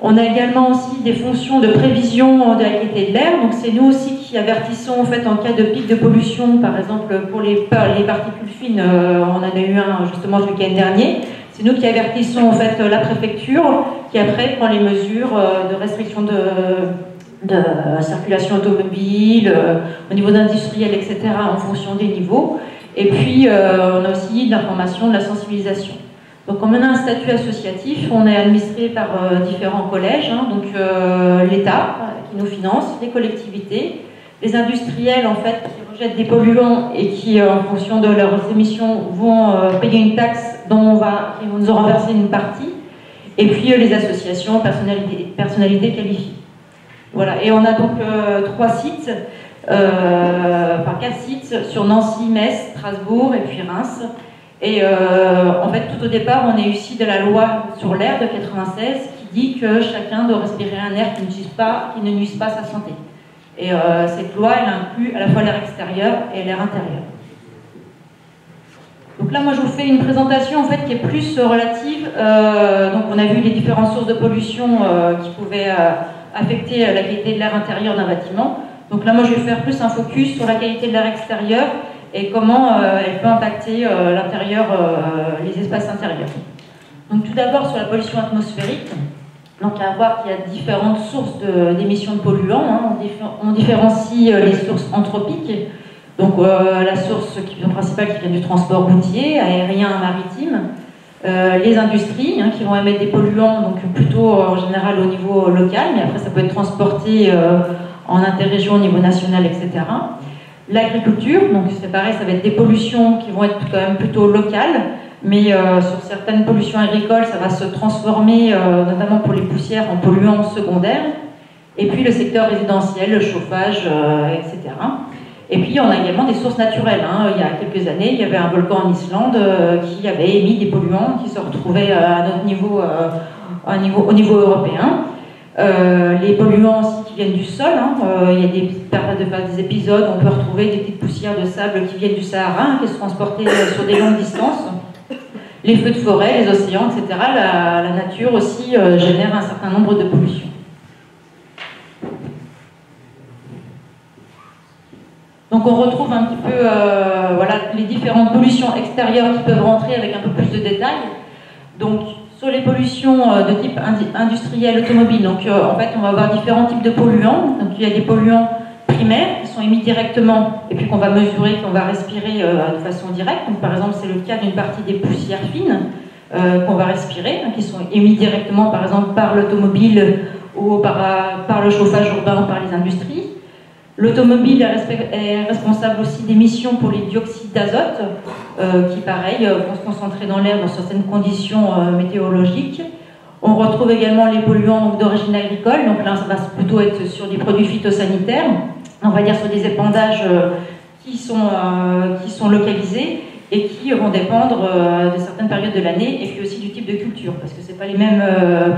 On a également aussi des fonctions de prévision de la qualité de l'air. Donc c'est nous aussi qui avertissons en fait en cas de pic de pollution, par exemple pour les, les particules fines, euh, on en a eu un justement le week-end dernier. C'est nous qui avertissons en fait la préfecture qui après prend les mesures euh, de restriction de, circulation automobile, euh, au niveau d'industriel, etc. en fonction des niveaux. Et puis on a aussi l'information, la sensibilisation. Donc on a un statut associatif, on est administré par euh, différents collèges, hein. donc euh, l'État qui nous finance, les collectivités, les industriels en fait qui rejettent des polluants et qui euh, en fonction de leurs émissions vont payer une taxe dont on va, qui nous en renverser une partie, et puis les associations, personnalités, personnalités qualifiées. Voilà, et on a donc trois sites. par quatre sites sur Nancy, Metz, Strasbourg et puis Reims. Et en fait, tout au départ, on est issu de la loi sur l'air de 96 qui dit que chacun doit respirer un air qui ne nuise pas, qui sa santé. Et cette loi, elle inclut à la fois l'air extérieur et l'air intérieur. Donc là, moi, je vous fais une présentation en fait qui est plus relative. Euh, donc, on a vu les différentes sources de pollution euh, qui pouvaient euh, affecter la qualité de l'air intérieur d'un bâtiment. Donc là, moi, je vais faire plus un focus sur la qualité de l'air extérieur et comment elle peut impacter l'intérieur, les espaces intérieurs. Donc, tout d'abord sur la pollution atmosphérique. Donc, à voir qu'il y a différentes sources d'émissions de, polluants. Hein. On, différencie les sources anthropiques donc euh, la source principale qui vient du transport routier, aérien, maritime, euh, les industries hein, qui vont émettre des polluants, donc plutôt euh, en général au niveau local, mais après ça peut être transporté en interrégion au niveau national, etc. L'agriculture, donc c'est pareil, ça va être des pollutions qui vont être quand même plutôt locales, mais sur certaines pollutions agricoles, ça va se transformer, notamment pour les poussières, en polluants secondaires. Et puis le secteur résidentiel, le chauffage, etc. Et puis on a également des sources naturelles. Hein. Il y a quelques années, il y avait un volcan en Islande euh, qui avait émis des polluants qui se retrouvaient euh, à notre euh, niveau au niveau européen. Les polluants aussi qui viennent du sol. Hein. il y a des, des épisodes on peut retrouver des petites poussières de sable qui viennent du Sahara, hein, qui sont transportées sur des longues distances. Les feux de forêt, les océans, etc. La, nature aussi génère un certain nombre de pollutions. Donc on retrouve un petit peu euh, voilà, les différentes pollutions extérieures qui peuvent rentrer avec un peu plus de détails. Donc sur les pollutions euh, de type industriel, automobile, donc euh, en fait on va avoir différents types de polluants. Il y a des polluants primaires qui sont émis directement et puis qu'on va mesurer, qu'on va respirer de façon directe. Donc par exemple c'est le cas d'une partie des poussières fines qu'on va respirer, hein, qui sont émis directement par exemple par l'automobile ou par, par le chauffage urbain ou par les industries. L'automobile est responsable aussi d'émissions pour les dioxydes d'azote, euh, qui, pareil, euh, vont se concentrer dans l'air dans certaines conditions euh, météorologiques. On retrouve également les polluants d'origine agricole, donc là, ça va plutôt être sur des produits phytosanitaires, on va dire sur des épandages qui sont localisés et qui vont dépendre de certaines périodes de l'année et puis aussi du type de culture, parce que ce pas les mêmes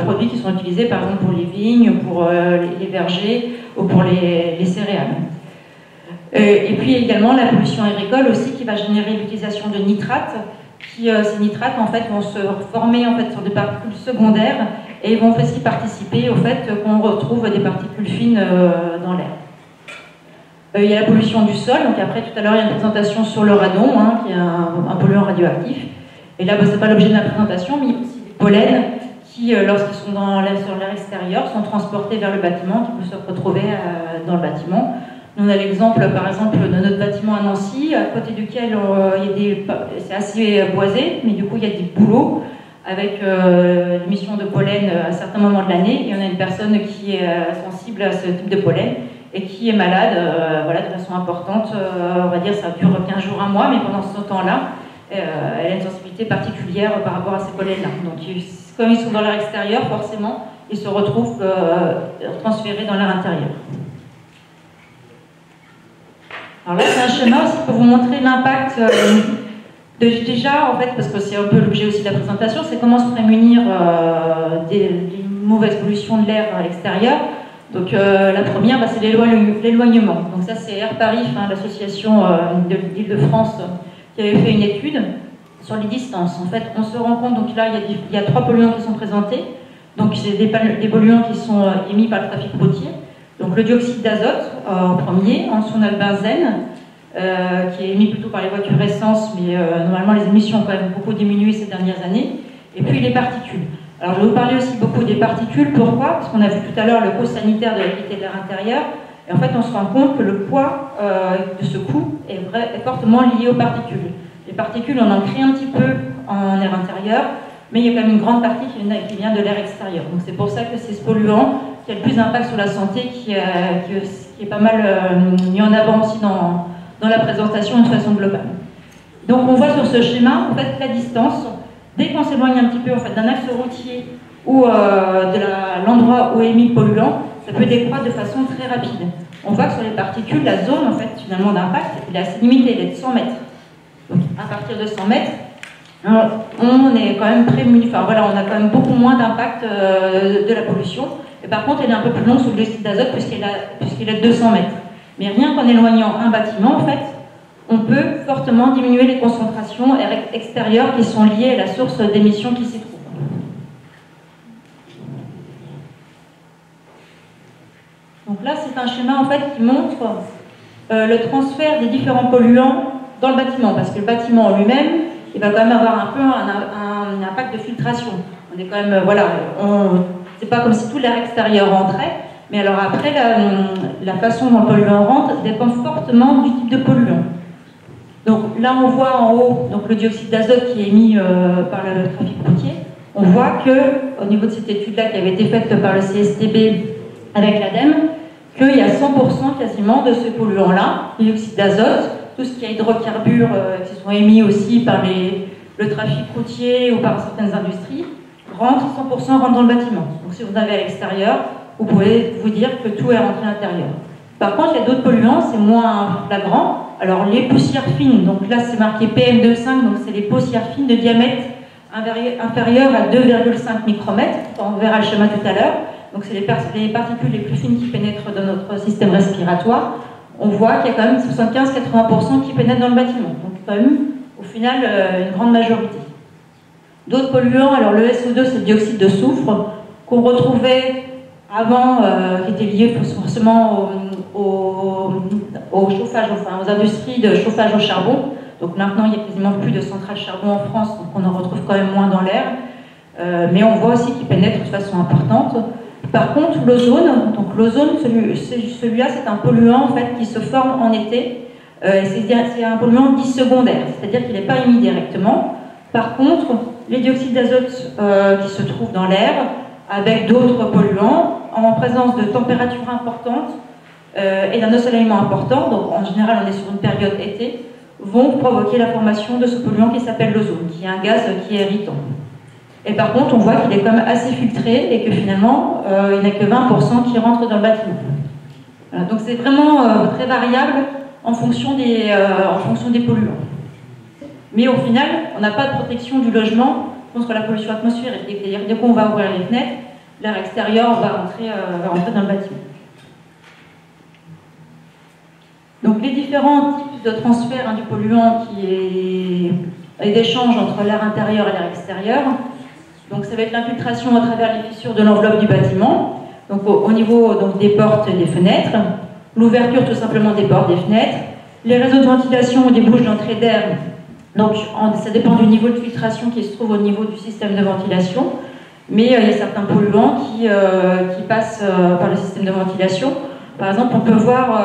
produits qui sont utilisés, par exemple, pour les vignes, pour les vergers, ou pour les, céréales. Euh, et puis également la pollution agricole aussi qui va générer l'utilisation de nitrates. Qui, euh, ces nitrates en fait vont se former en fait sur des particules secondaires et vont aussi participer au fait qu'on retrouve des particules fines euh, dans l'air. Il y a la pollution du sol, donc après tout à l'heure il y a une présentation sur le radon, hein, qui est un, polluant radioactif. Et là, bah, ce n'est pas l'objet de la présentation, mais il y a aussi des pollens qui, euh, lorsqu'ils sont dans sur l'air extérieur, sont transportés vers le bâtiment, qui peuvent se retrouver euh, dans le bâtiment. Nous, on a l'exemple, par exemple, de notre bâtiment à Nancy, à côté duquel euh, il y a des, c'est assez boisé, mais du coup, il y a des boulots avec l'émission de pollen à certains moments de l'année, et on a une personne qui est sensible à ce type de pollen et qui est malade voilà, de façon importante. on va dire ça dure 15 jours, un mois, mais pendant ce temps-là, elle a une sensibilité particulière par rapport à ces pollens-là. Donc, comme ils sont dans l'air extérieur, forcément, ils se retrouvent euh, transférés dans l'air intérieur. Alors là, c'est un schéma aussi pour vous montrer l'impact euh, de, déjà, en fait, parce que c'est un peu l'objet aussi de la présentation, c'est comment se prémunir euh, des, mauvaises pollutions de l'air extérieur. Donc la première, bah, c'est l'éloignement. Donc ça, c'est Air Paris, l'association de l'Île-de-France, qui avait fait une étude sur les distances. En fait, on se rend compte, donc là, il y a, trois polluants qui sont présentés. Donc, c'est des, polluants qui sont euh, émis par le trafic routier. Donc, le dioxyde d'azote euh, en premier, ensuite on a le benzène, euh, qui est émis plutôt par les voitures essence, mais normalement les émissions ont quand même beaucoup diminué ces dernières années. Et puis les particules. Alors, je vais vous parler aussi beaucoup des particules. Pourquoi? Parce qu'on a vu tout à l'heure le coût sanitaire de la qualité de l'air intérieur. Et en fait, on se rend compte que le poids de ce coût est, est fortement lié aux particules. Les particules, on en crée un petit peu en air intérieur, mais il y a quand même une grande partie qui vient de l'air extérieur. Donc c'est pour ça que c'est ce polluant qui a le plus d'impact sur la santé, qui, euh, est pas mal euh, mis en avant aussi dans, dans la présentation de façon globale. Donc on voit sur ce schéma, en fait, la distance, dès qu'on s'éloigne un petit peu en fait, d'un axe routier ou euh, de l'endroit où est émis le polluant, ça peut décroître de façon très rapide. On voit que sur les particules, la zone en fait finalement d'impact est assez limitée, elle est de 100 mètres. Donc à partir de 100 mètres, on est quand même prémuni, enfin voilà, on a quand même beaucoup moins d'impact euh, de la pollution. Et par contre, elle est un peu plus longue sous le dioxyde d'azote puisqu'il est de 200 mètres. Mais rien qu'en éloignant un bâtiment, en fait, on peut fortement diminuer les concentrations extérieures qui sont liées à la source d'émissions qui s'y trouve. Donc là, c'est un schéma en fait qui montre euh, le transfert des différents polluants dans le bâtiment, parce que le bâtiment en lui-même, il va quand même avoir un peu un, impact de filtration. On est quand même, euh, voilà, c'est pas comme si tout l'air extérieur rentrait, mais alors après, la, façon dont le polluant rentre dépend fortement du type de polluant. Donc là, on voit en haut donc, le dioxyde d'azote qui est émis euh, par le trafic routier. On voit que, au niveau de cette étude-là qui avait été faite par le CSTB avec l'ADEME, qu'il y a 100% quasiment de ce polluant-là, dioxyde d'azote, tout ce qui est hydrocarbures euh, qui sont émis aussi par le trafic routier ou par certaines industries, rentre, 100% rentre dans le bâtiment. Donc si vous avez à l'extérieur, vous pouvez vous dire que tout est rentré à l'intérieur. Par contre, il y a d'autres polluants, c'est moins flagrant. Alors les poussières fines, donc là c'est marqué PM2,5, donc c'est les poussières fines de diamètre inférieur à 2,5 micromètres, on verra le schéma tout à l'heure. Donc c'est les, les, particules les plus fines qui pénètrent dans notre système respiratoire. On voit qu'il y a quand même 75-80% qui pénètrent dans le bâtiment. Donc quand même, au final, euh, une grande majorité. D'autres polluants, alors le SO2, c'est le dioxyde de soufre, qu'on retrouvait avant, euh, qui était lié forcément au, chauffage, enfin aux industries de chauffage au charbon. Donc maintenant, il n'y a quasiment plus de centrales charbon en France, donc on en retrouve quand même moins dans l'air. Euh, mais on voit aussi qu'il pénètre de façon importante. Par contre, l'ozone, donc l'ozone, celui-là, c'est un polluant en fait qui se forme en été. Euh, c'est un polluant dit secondaire, c'est-à-dire qu'il n'est pas émis directement. Par contre, les dioxydes d'azote qui se trouvent dans l'air, avec d'autres polluants, en présence de températures importantes euh, et d'un ensoleillement important, donc en général on est sur une période été, vont provoquer la formation de ce polluant qui s'appelle l'ozone, qui est un gaz qui est irritant. Et par contre, on voit qu'il est quand même assez filtré et que finalement, euh, il n'y a que 20% qui rentrent dans le bâtiment. donc c'est vraiment euh, très variable en fonction, des, en fonction des polluants. Mais au final, on n'a pas de protection du logement contre la pollution atmosphérique. C'est-à-dire dès qu'on va ouvrir les fenêtres, l'air extérieur va rentrer, rentrer dans le bâtiment. Donc les différents types de transfert hein, du polluant et d'échange entre l'air intérieur et l'air extérieur, donc ça va être l'infiltration à travers les fissures de l'enveloppe du bâtiment, donc au, niveau des portes et des fenêtres, l'ouverture tout simplement des portes et des fenêtres, les réseaux de ventilation ou des bouches d'entrée d'air, donc ça dépend du niveau de filtration qui se trouve au niveau du système de ventilation, mais euh, il y a certains polluants qui, euh, qui passent euh, par le système de ventilation. Par exemple, on peut voir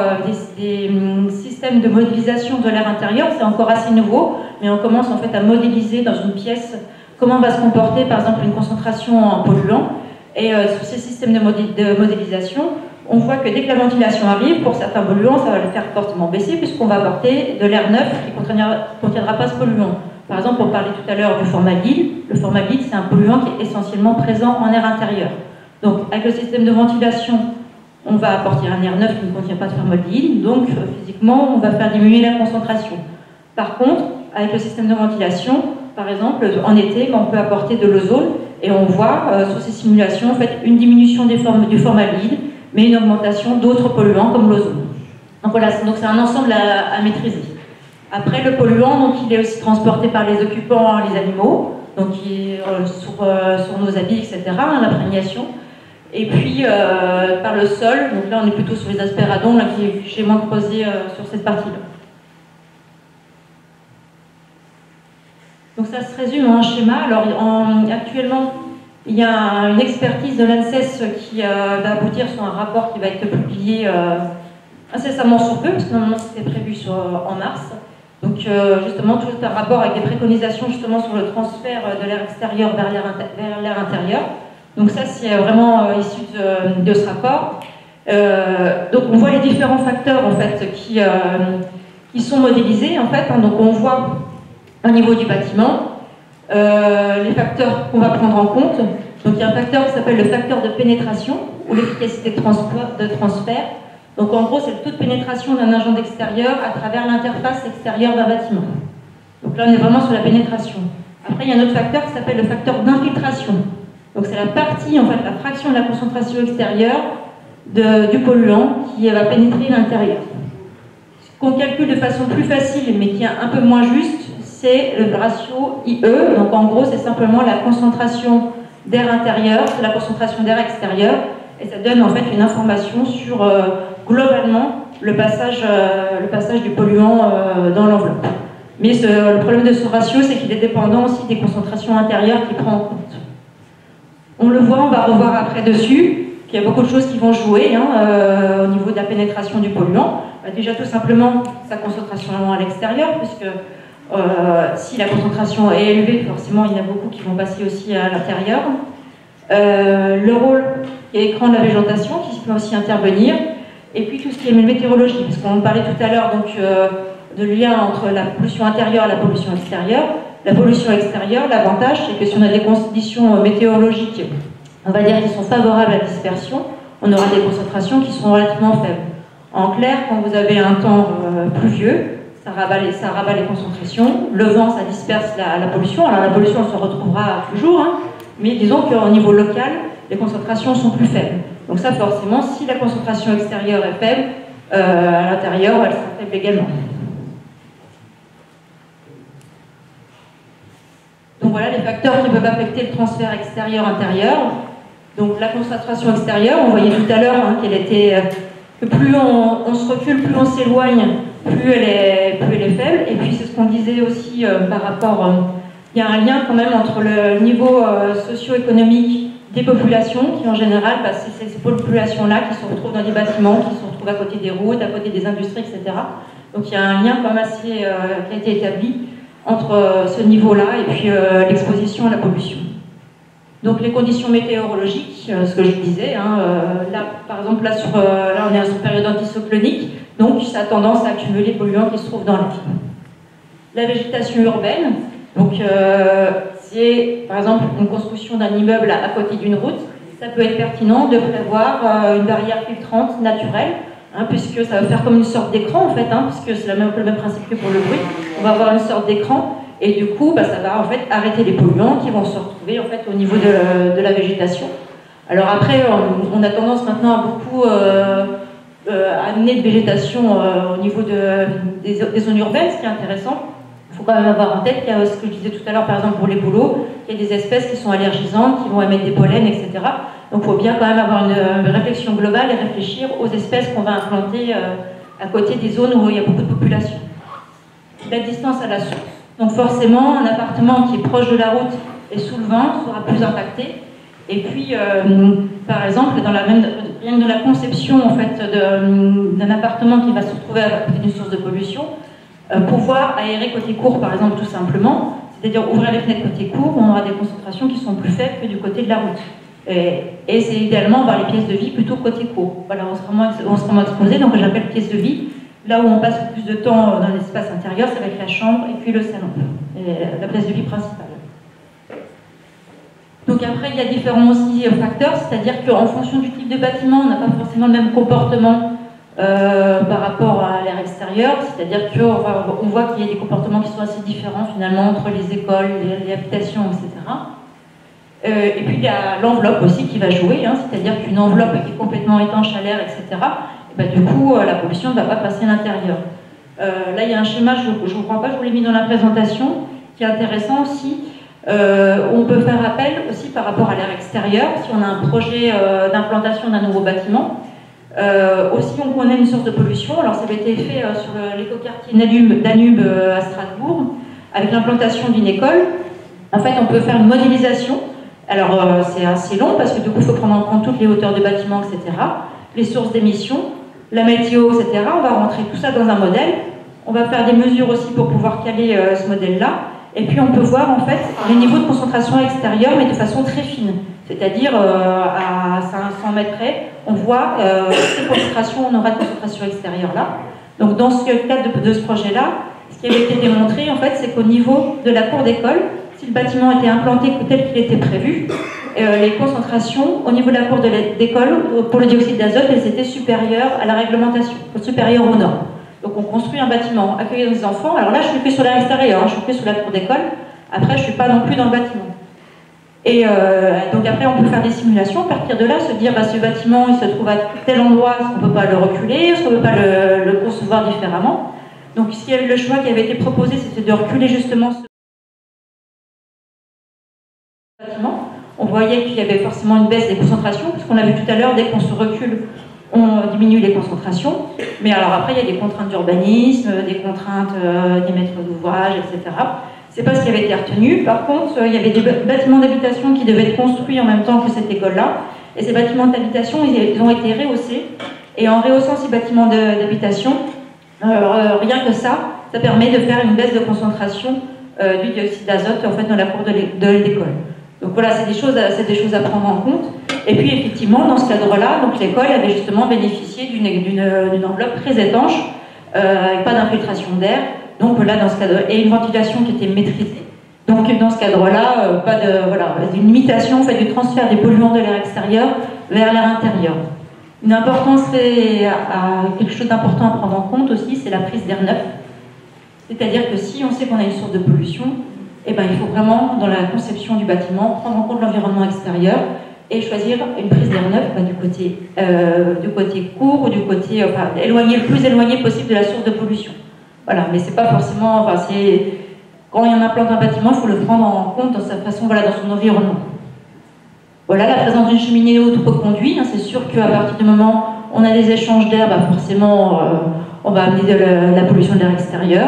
des, hum, systèmes de modélisation de l'air intérieur, c'est encore assez nouveau, mais on commence en fait à modéliser dans une pièce comment va se comporter par exemple une concentration en polluant. Et sur ces systèmes de, modélisation, on voit que dès que la ventilation arrive, pour certains polluants, ça va le faire fortement baisser puisqu'on va apporter de l'air neuf qui ne contiendra, pas ce polluant. Par exemple, on parlait tout à l'heure du formaldéhyde. Le formaldéhyde, c'est un polluant qui est essentiellement présent en air intérieur. Donc, avec le système de ventilation, on va apporter un air neuf qui ne contient pas de formaldéhyde. Donc, euh, physiquement, on va faire diminuer la concentration. Par contre, avec le système de ventilation, par exemple, en été, on peut apporter de l'ozone, et on voit euh, sur ces simulations en fait, une diminution du formaldéhyde, mais une augmentation d'autres polluants comme l'ozone. Donc voilà, donc c'est un ensemble à, maîtriser. Après, le polluant, donc, il est aussi transporté par les occupants, les animaux, donc euh, sur, euh, sur, nos habits, etc., hein, l'imprégnation. Et puis par le sol, donc là on est plutôt sur les aspiradons, là, qui est chez moi creusé sur cette partie-là. Donc ça se résume en un schéma. Alors actuellement, il y a une expertise de l'ANSES qui euh, va aboutir sur un rapport qui va être publié euh, incessamment sur peu, parce que normalement c'était prévu en mars. Donc euh, justement, tout un rapport avec des préconisations justement sur le transfert de l'air extérieur vers l'air intérieur. Donc ça, c'est vraiment issu de, ce rapport. donc on voit les différents facteurs en fait qui, qui sont modélisés en fait. Hein. donc on voit au niveau du bâtiment, euh, les facteurs qu'on va prendre en compte, Donc il y a un facteur qui s'appelle le facteur de pénétration ou l'efficacité de, transfert. Donc en gros, c'est le taux de pénétration d'un agent d'extérieur à travers l'interface extérieure d'un bâtiment. Donc là, on est vraiment sur la pénétration. Après, il y a un autre facteur qui s'appelle le facteur d'infiltration. Donc c'est la partie, en fait, la fraction de la concentration extérieure du polluant qui va pénétrer l'intérieur. Ce qu'on calcule de façon plus facile, mais qui est un peu moins juste, c'est le ratio IE. Donc en gros, c'est simplement la concentration d'air intérieur, c'est la concentration d'air extérieur, et ça donne en fait une information sur euh, globalement le passage, euh, le passage du polluant euh, dans l'enveloppe. Mais le problème de ce ratio, c'est qu'il est dépendant aussi des concentrations intérieures qu'il prend en compte. On le voit, on va revoir après dessus, qu'il y a beaucoup de choses qui vont jouer hein, au niveau de la pénétration du polluant. Bah, déjà tout simplement sa concentration à l'extérieur, puisque euh, si la concentration est élevée, forcément il y en a beaucoup qui vont passer aussi à l'intérieur. Euh, le rôle et écran de la végétation qui peut aussi intervenir, et puis tout ce qui est météorologie, parce qu'on parlait tout à l'heure donc de lien entre la pollution intérieure et la pollution extérieure. La pollution extérieure, l'avantage, c'est que si on a des conditions météorologiques, on va dire, qui sont favorables à la dispersion, on aura des concentrations qui seront relativement faibles. En clair, quand vous avez un temps euh, pluvieux, ça rabat, les, concentrations, le vent, ça disperse la, pollution. Alors la pollution, on se retrouvera toujours, hein, mais disons qu'au niveau local, les concentrations sont plus faibles. Donc ça, forcément, si la concentration extérieure est faible, euh, à l'intérieur, elle sera faible également. Donc voilà les facteurs qui peuvent affecter le transfert extérieur-intérieur. Donc la concentration extérieure, on voyait tout à l'heure hein, qu'elle était que plus on, se recule, plus on s'éloigne, plus elle est plus elle est faible. Et puis c'est ce qu'on disait aussi euh, par rapport, euh, il y a un lien quand même entre le niveau euh, socio-économique des populations qui en général, bah, c'est ces populations-là qui se retrouvent dans des bâtiments, qui se retrouvent à côté des routes, à côté des industries, etc. Donc il y a un lien quand même assez qui a été établi entre ce niveau-là et puis l'exposition à la pollution. Donc les conditions météorologiques, ce que je disais, hein, là par exemple là, on est sur période anticyclonique, donc ça a tendance à accumuler les polluants qui se trouvent dans l'air. La végétation urbaine, donc c'est par exemple une construction d'un immeuble à, côté d'une route, ça peut être pertinent de prévoir une barrière filtrante naturelle Hein, puisque ça va faire comme une sorte d'écran en fait, hein, puisque c'est le même, principe que pour le bruit. On va avoir une sorte d'écran et du coup, bah, ça va en fait arrêter les polluants qui vont se retrouver en fait au niveau de, la végétation. Alors après, on, a tendance maintenant à beaucoup euh, euh, amener de végétation euh, au niveau de, des, zones urbaines, ce qui est intéressant. Il faut quand même avoir en tête qu'il y a ce que je disais tout à l'heure, par exemple pour les bouleaux, qu'il y a des espèces qui sont allergisantes, qui vont émettre des pollens, etc. Donc il faut bien quand même avoir une, réflexion globale et réfléchir aux espèces qu'on va implanter euh, à côté des zones où il y a beaucoup de population. La distance à la source. Donc forcément, un appartement qui est proche de la route et sous le vent sera plus impacté. Et puis, euh, par exemple, rien dans la conception en fait, d'un appartement qui va se retrouver à côté d'une source de pollution, euh, pouvoir aérer côté court, par exemple, tout simplement, c'est-à-dire ouvrir les fenêtres côté court, on aura des concentrations qui sont plus faibles que du côté de la route. Et, c'est idéalement voir les pièces de vie plutôt côté court. Voilà, on sera moins, moins exposé, donc j'appelle pièces de vie. Là où on passe plus de temps dans l'espace intérieur, ça va être la chambre et puis le salon, la pièce de vie principale. Donc après, il y a différents aussi euh, facteurs, c'est-à-dire qu'en fonction du type de bâtiment, on n'a pas forcément le même comportement euh, par rapport à l'air extérieur, c'est-à-dire qu'on voit qu'il y a des comportements qui sont assez différents finalement entre les écoles, les habitations, etc. Euh, et puis il y a l'enveloppe aussi qui va jouer, hein, c'est-à-dire qu'une enveloppe qui est complètement étanche à l'air, etc., et ben, du coup la pollution ne va pas passer à l'intérieur. Là il y a un schéma, je ne vous crois pas, je vous l'ai mis dans la présentation, qui est intéressant aussi. On peut faire appel aussi par rapport à l'air extérieur, si on a un projet d'implantation d'un nouveau bâtiment. aussi on connaît une source de pollution, alors ça avait été fait sur l'écoquartier Danube à Strasbourg, avec l'implantation d'une école. En fait on peut faire une modélisation alors euh, c'est assez long parce que du coup il faut prendre en compte toutes les hauteurs de bâtiments, etc. Les sources d'émissions, la météo, etc. On va rentrer tout ça dans un modèle. On va faire des mesures aussi pour pouvoir caler euh, ce modèle-là. Et puis on peut voir en fait les niveaux de concentration extérieure, mais de façon très fine. C'est-à-dire euh, à 500 mètres près, on voit quelle concentration on aura de concentration extérieure là. Donc dans ce cadre de, de ce projet-là, ce qui avait été démontré en fait, c'est qu'au niveau de la cour d'école, si le bâtiment était implanté tel qu'il était prévu, euh, les concentrations au niveau de la cour d'école pour le dioxyde d'azote, elles étaient supérieures à la réglementation, supérieures aux normes. Donc on construit un bâtiment, accueillir des enfants. Alors là, je suis plus sur l'extérieur, hein, je suis plus sur la cour d'école. Après, je ne suis pas non plus dans le bâtiment. Et euh, donc après, on peut faire des simulations, à partir de là, se dire, bah, ce bâtiment, il se trouve à tel endroit, est-ce qu'on ne peut pas le reculer, est-ce qu'on ne peut pas le, concevoir différemment? Donc s'il y avait le choix qui avait été proposé, c'était de reculer justement ce bâtiment. On voyait qu'il y avait forcément une baisse des concentrations, puisqu'on a vu tout à l'heure, dès qu'on se recule, on diminue les concentrations. Mais alors après, il y a des contraintes d'urbanisme, des contraintes euh, des maîtres d'ouvrage, etc. C'est pas ce qui avait été retenu. Par contre, euh, il y avait des bâtiments d'habitation qui devaient être construits en même temps que cette école-là. Et ces bâtiments d'habitation, ils ont été rehaussés. Et en rehaussant ces bâtiments d'habitation, euh, rien que ça, ça permet de faire une baisse de concentration du dioxyde d'azote en fait, dans la cour de l'école. Donc voilà, c'est des, choses, des choses à prendre en compte. Et puis effectivement, dans ce cadre-là, l'école avait justement bénéficié d'une enveloppe très étanche, avec pas d'infiltration d'air, donc là, dans ce cadre, et une ventilation qui était maîtrisée. Donc dans ce cadre-là, euh, pas de voilà, une limitation fait du transfert des polluants de l'air extérieur vers l'air intérieur. Une importance, quelque chose d'important à prendre en compte aussi, c'est la prise d'air neuf. C'est-à-dire que si on sait qu'on a une source de pollution, eh ben, il faut vraiment, dans la conception du bâtiment, prendre en compte l'environnement extérieur et choisir une prise d'air neuf bah, du, côté, euh, du côté court ou du côté enfin, éloigné, le plus éloigné possible de la source de pollution. Voilà, mais c'est pas forcément. Enfin, c'est quand il y a un bâtiment, il faut le prendre en compte dans sa façon, voilà, dans son environnement. Voilà, la présence d'une cheminée autoconduite, hein, c'est sûr qu'à partir du moment où on a des échanges d'air, bah, forcément, euh, on va amener de la, pollution de l'air extérieur.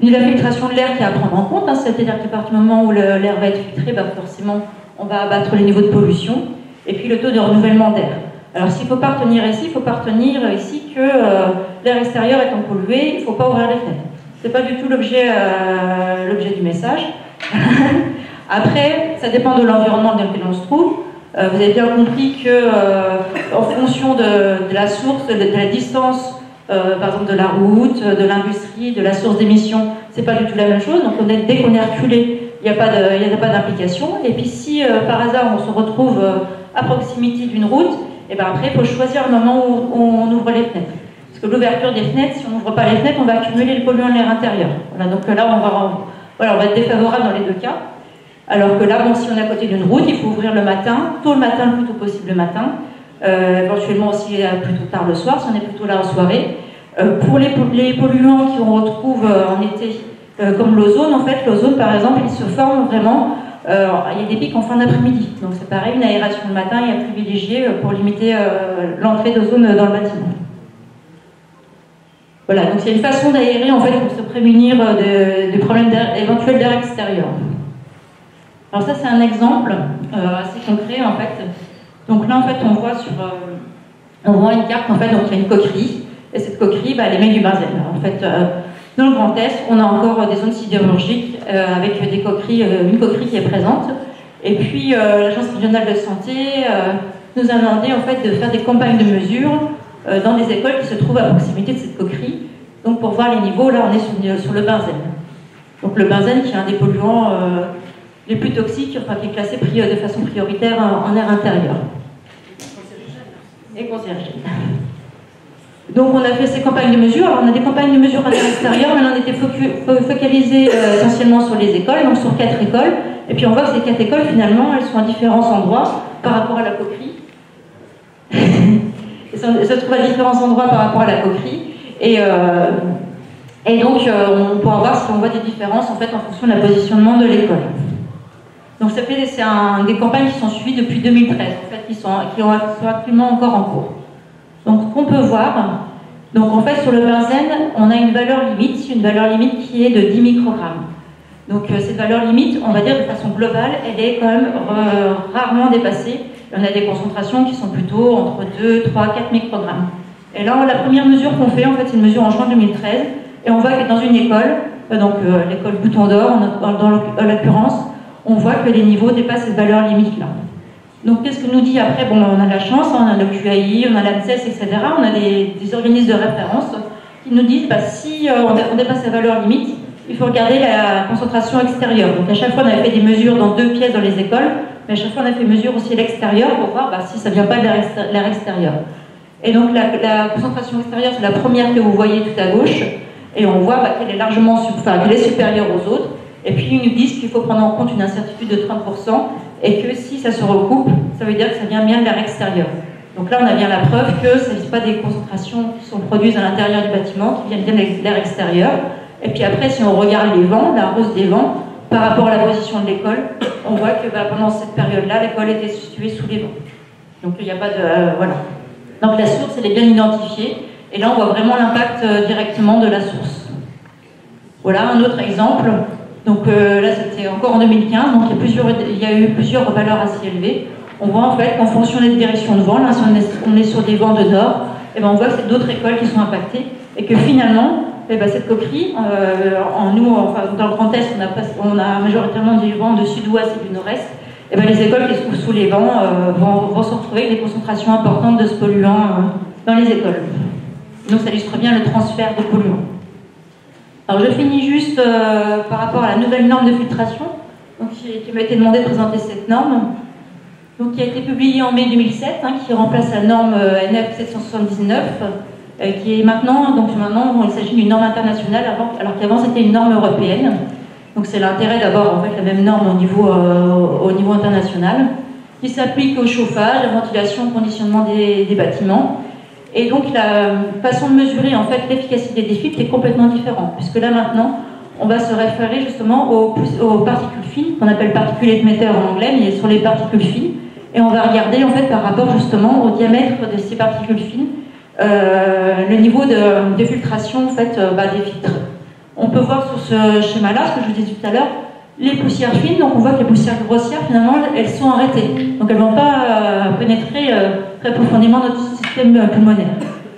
Une la filtration de l'air qui est à prendre en compte, hein, c'est-à-dire qu'à partir du moment où l'air va être filtré, bah, forcément, on va abattre les niveaux de pollution. Et puis le taux de renouvellement d'air. Alors s'il ne faut pas retenir ici, il ne faut pas retenir ici que euh, l'air extérieur étant pollué, il ne faut pas ouvrir les fenêtres. Ce n'est pas du tout l'objet euh, du message. Après, ça dépend de l'environnement dans lequel on se trouve. Euh, vous avez bien compris que en fonction de, la source, de, la distance, par exemple de la route, de l'industrie, de la source d'émission, c'est pas du tout la même chose. Donc on dès qu'on est reculé, il n'y a pas d'implication. Et puis si par hasard on se retrouve à proximité d'une route, et bien après, il faut choisir le moment où on ouvre les fenêtres. Parce que l'ouverture des fenêtres, si on n'ouvre pas les fenêtres, on va accumuler le polluant de l'air intérieur. Voilà, donc là, on va, être défavorable dans les deux cas. Alors que là, bon, si on est à côté d'une route, il faut ouvrir le matin, tôt le matin, le plus tôt possible le matin, euh, éventuellement aussi euh, plutôt tard le soir, si on est plutôt là en soirée. Euh, pour les, les polluants qu'on retrouve en été, comme l'ozone, en fait, l'ozone, par exemple, il se forme vraiment euh, il y a des pics en fin d'après-midi. Donc c'est pareil, une aération le matin est à privilégier euh, pour limiter euh, l'entrée d'ozone dans le bâtiment. Voilà, donc c'est une façon d'aérer en fait pour se prémunir des problèmes éventuels d'air extérieur. Alors ça c'est un exemple assez concret en fait. Donc là en fait on voit sur on voit une carte en fait donc il y a une coquerie et cette coquerie bah, elle émet du benzène. En fait dans le Grand Est, on a encore des zones sidérurgiques euh, avec des coqueries, euh, une coquerie qui est présente. Et puis euh, l'Agence régionale de santé nous a demandé en fait de faire des campagnes de mesure dans des écoles qui se trouvent à proximité de cette coquerie. Donc pour voir les niveaux, là on est sur, le benzène. Donc le benzène qui est un des polluants les plus toxiques, enfin qui est classé de façon prioritaire en, air intérieur. Et cancérigène. Donc on a fait ces campagnes de mesure. Alors on a des campagnes de mesure à l'extérieur, mais on était focalisé euh, essentiellement sur les écoles, donc sur quatre écoles. Et puis on voit que ces quatre écoles, finalement, elles sont à différents endroits par rapport à la coquerie. elles se trouvent à différents endroits par rapport à la coquerie. Et, euh, donc euh, on pourra voir si on voit des différences en fait en fonction de la positionnement de l'école. Donc c'est des campagnes qui sont suivies depuis 2013, en fait, qui sont, qui sont actuellement encore en cours. Donc, qu'on peut voir, donc en fait, sur le benzène, on a une valeur limite, une valeur limite qui est de 10 microgrammes. Donc, euh, cette valeur limite, on va dire de façon globale, elle est quand même euh, rarement dépassée. On a des concentrations qui sont plutôt entre 2, 3, 4 microgrammes. Et là, la première mesure qu'on fait, en fait, c'est une mesure en juin 2013. Et on voit que dans une école, euh, donc l'école Bouton d'Or, dans l'occurrence, on voit que les niveaux dépassent cette valeur limite-là. Donc, qu'est-ce que nous dit après Bon, on a la chance, on a le QAI, on a l'ANSES, etc. On a des, organismes de référence qui nous disent bah, si euh, on, dépasse la valeur limite, il faut regarder la concentration extérieure. Donc, à chaque fois, on avait fait des mesures dans deux pièces dans les écoles, mais à chaque fois on a fait mesure aussi à l'extérieur pour voir bah, si ça ne vient pas de l'air extérieur. Et donc la, concentration extérieure, c'est la première que vous voyez tout à gauche, et on voit bah, qu'elle est largement enfin, qu'elle est supérieure aux autres. Et puis ils nous disent qu'il faut prendre en compte une incertitude de 30%, et que si ça se recoupe, ça veut dire que ça vient bien de l'air extérieur. Donc là, on a bien la preuve que ce n'est pas des concentrations qui sont produites à l'intérieur du bâtiment, qui viennent bien de l'air extérieur. Et puis après, si on regarde les vents, la hausse des vents, par rapport à la position de l'école, on voit que bah, pendant cette période-là, l'école était située sous les vents. Donc il n'y a pas de... Euh, voilà. Donc la source, elle est bien identifiée. Et là, on voit vraiment l'impact euh, directement de la source. Voilà un autre exemple. Donc euh, là, c'était encore en 2015. Donc il y, a eu plusieurs valeurs assez élevées. On voit en fait qu'en fonction des directions de vent, si on est, sur des vents de nord, et eh ben, on voit que c'est d'autres écoles qui sont impactées. Et que finalement, eh ben, cette coquerie, euh, nous, enfin, dans le Grand Est, on a, majoritairement des vents de sud-ouest et du nord-est. Et ben, les écoles qui se sous les vents vont, vont, se retrouver avec des concentrations importantes de ce polluant dans les écoles. Donc ça illustre bien le transfert de polluants. Alors je finis juste euh, par rapport à la nouvelle norme de filtration qui, m'a été demandé de présenter cette norme. Qui a été publiée en mai 2007, hein, qui remplace la norme euh, NF 779, euh, qui est maintenant, donc maintenant il s'agit d'une norme internationale, alors qu'avant c'était une norme européenne. Donc c'est l'intérêt d'avoir en fait la même norme au niveau, au niveau international, qui s'applique au chauffage, à la ventilation, au conditionnement des bâtiments, et donc la façon de mesurer en fait l'efficacité des filtres est complètement différente, puisque là maintenant, on va se référer justement aux, particules fines, qu'on appelle particules emitter en anglais, mais sur les particules fines, et on va regarder en fait par rapport justement au diamètre de ces particules fines, euh, le niveau de, filtration en fait euh, bah, des filtres. On peut voir sur ce schéma-là, ce que je vous disais tout à l'heure, les poussières fines, donc on voit que les poussières grossières, finalement, elles sont arrêtées. Donc elles ne vont pas euh, pénétrer euh, très profondément notre système euh, pulmonaire.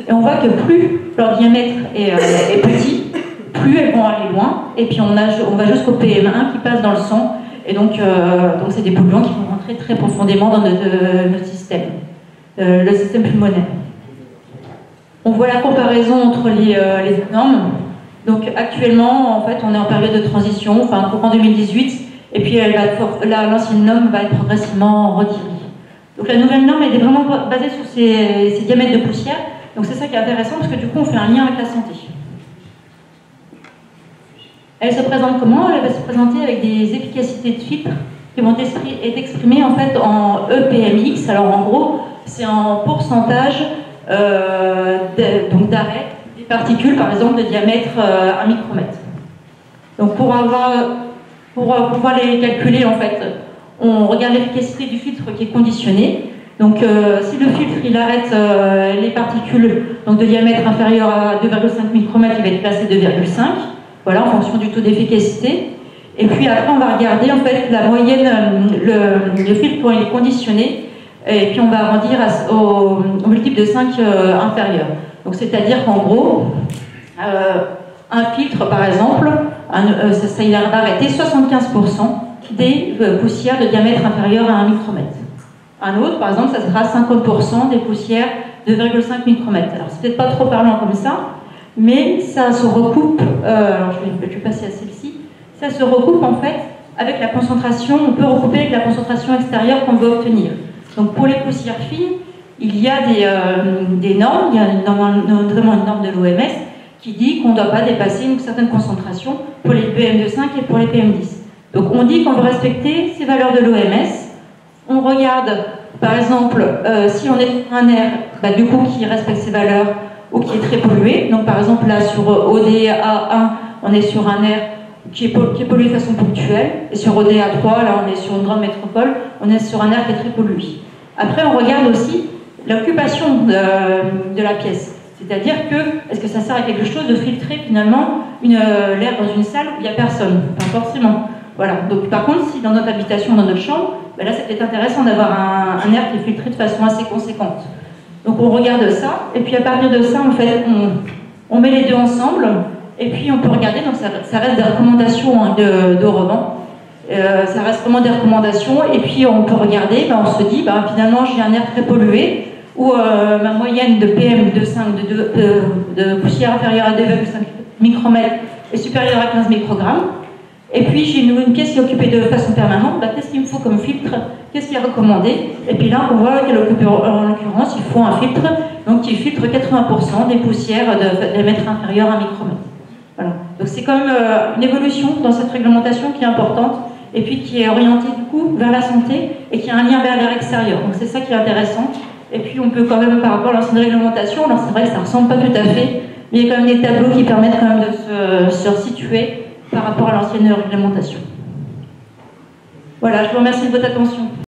Et on voit que plus leur diamètre est, petit, plus elles vont aller loin. Et puis on, a, on va jusqu'au PM1 qui passe dans le sang. Et donc, donc c'est des polluants qui vont rentrer très profondément dans notre, système, le système pulmonaire. On voit la comparaison entre les, les normes. Donc actuellement, en fait, on est en période de transition, enfin courant 2018, et puis l'ancienne norme va être progressivement retirée. Donc la nouvelle norme elle est vraiment basée sur ces, diamètres de poussière, donc c'est ça qui est intéressant parce que du coup on fait un lien avec la santé. Elle se présente comment? Elle va se présenter avec des efficacités de filtre qui vont être exprimées en EPMX. Alors en gros, c'est en pourcentage euh, d'arrêt particules, par exemple, de diamètre 1 euh, micromètre. Donc pour, avoir, pour euh, pouvoir les calculer, en fait, on regarde l'efficacité du filtre qui est conditionné. Donc euh, si le filtre il arrête les particules donc de diamètre inférieur à 2,5 micromètres, il va être placé 2,5, voilà, en fonction du taux d'efficacité. Et puis après, on va regarder en fait la moyenne, le, le filtre quand il est conditionné, et puis on va arrondir au, au multiple de 5 inférieur. Donc c'est-à-dire qu'en gros, euh, un filtre par exemple, euh, ça, il va arrêter 75% des euh, poussières de diamètre inférieur à 1 micromètre. Un autre, par exemple, ça sera 50% des poussières de 2,5 micromètres. Alors c'est peut-être pas trop parlant comme ça, mais ça se recoupe, alors je vais, je vais passer à celle-ci, ça se recoupe en fait avec la concentration, on peut recouper avec la concentration extérieure qu'on veut obtenir. Donc pour les poussières fines, il y a euh, des, normes, il y a notamment une norme de l'OMS qui dit qu'on ne doit pas dépasser une certaine concentration pour les PM2,5 et pour les PM10. Donc on dit qu'on veut respecter ces valeurs de l'OMS. On regarde, par exemple, euh, si on est sur un air, bah, du coup, qui respecte ces valeurs ou qui est très pollué. Donc par exemple, là, sur ODA1, on est sur un air qui est, pollué de façon ponctuelle. Et sur ODA3, là, on est sur une grande métropole, on est sur un air qui est très pollué. Après, on regarde aussi l'occupation de, la pièce. C'est-à-dire que, est-ce que ça sert à quelque chose de filtrer finalement euh, l'air dans une salle où il n'y a personne? Pas forcément. Voilà. Donc, par contre, si dans notre habitation, dans notre chambre, ben là, c'est peut-être intéressant d'avoir un, air qui est filtré de façon assez conséquente. Donc, on regarde ça, et puis à partir de ça, en fait, on, met les deux ensemble, et puis on peut regarder. Donc, ça, reste des recommandations hein, de, de euh, ça reste vraiment des recommandations, et puis on peut regarder, ben, on se dit, ben, finalement, j'ai un air très pollué où euh, ma moyenne de PM de, 5, de, poussière inférieure à 2,5 micromètres est supérieure à 15 microgrammes. Et puis j'ai une, une, pièce qui est occupée de façon permanente. Bah, Qu'est-ce qu'il me faut comme filtre? Qu'est-ce qui est recommandé? Et puis là, on voit qu'en l'occurrence, il faut un filtre donc qui filtre 80% des poussières de, mètres inférieurs à un micromètre. Voilà. Donc c'est quand même euh, une évolution dans cette réglementation qui est importante et puis qui est orientée du coup vers la santé et qui a un lien vers l'air extérieur. Donc c'est ça qui est intéressant. Et puis on peut quand même par rapport à l'ancienne réglementation, alors c'est vrai que ça ressemble pas tout à fait, mais il y a quand même des tableaux qui permettent quand même de se, se situer par rapport à l'ancienne réglementation. Voilà, je vous remercie de votre attention.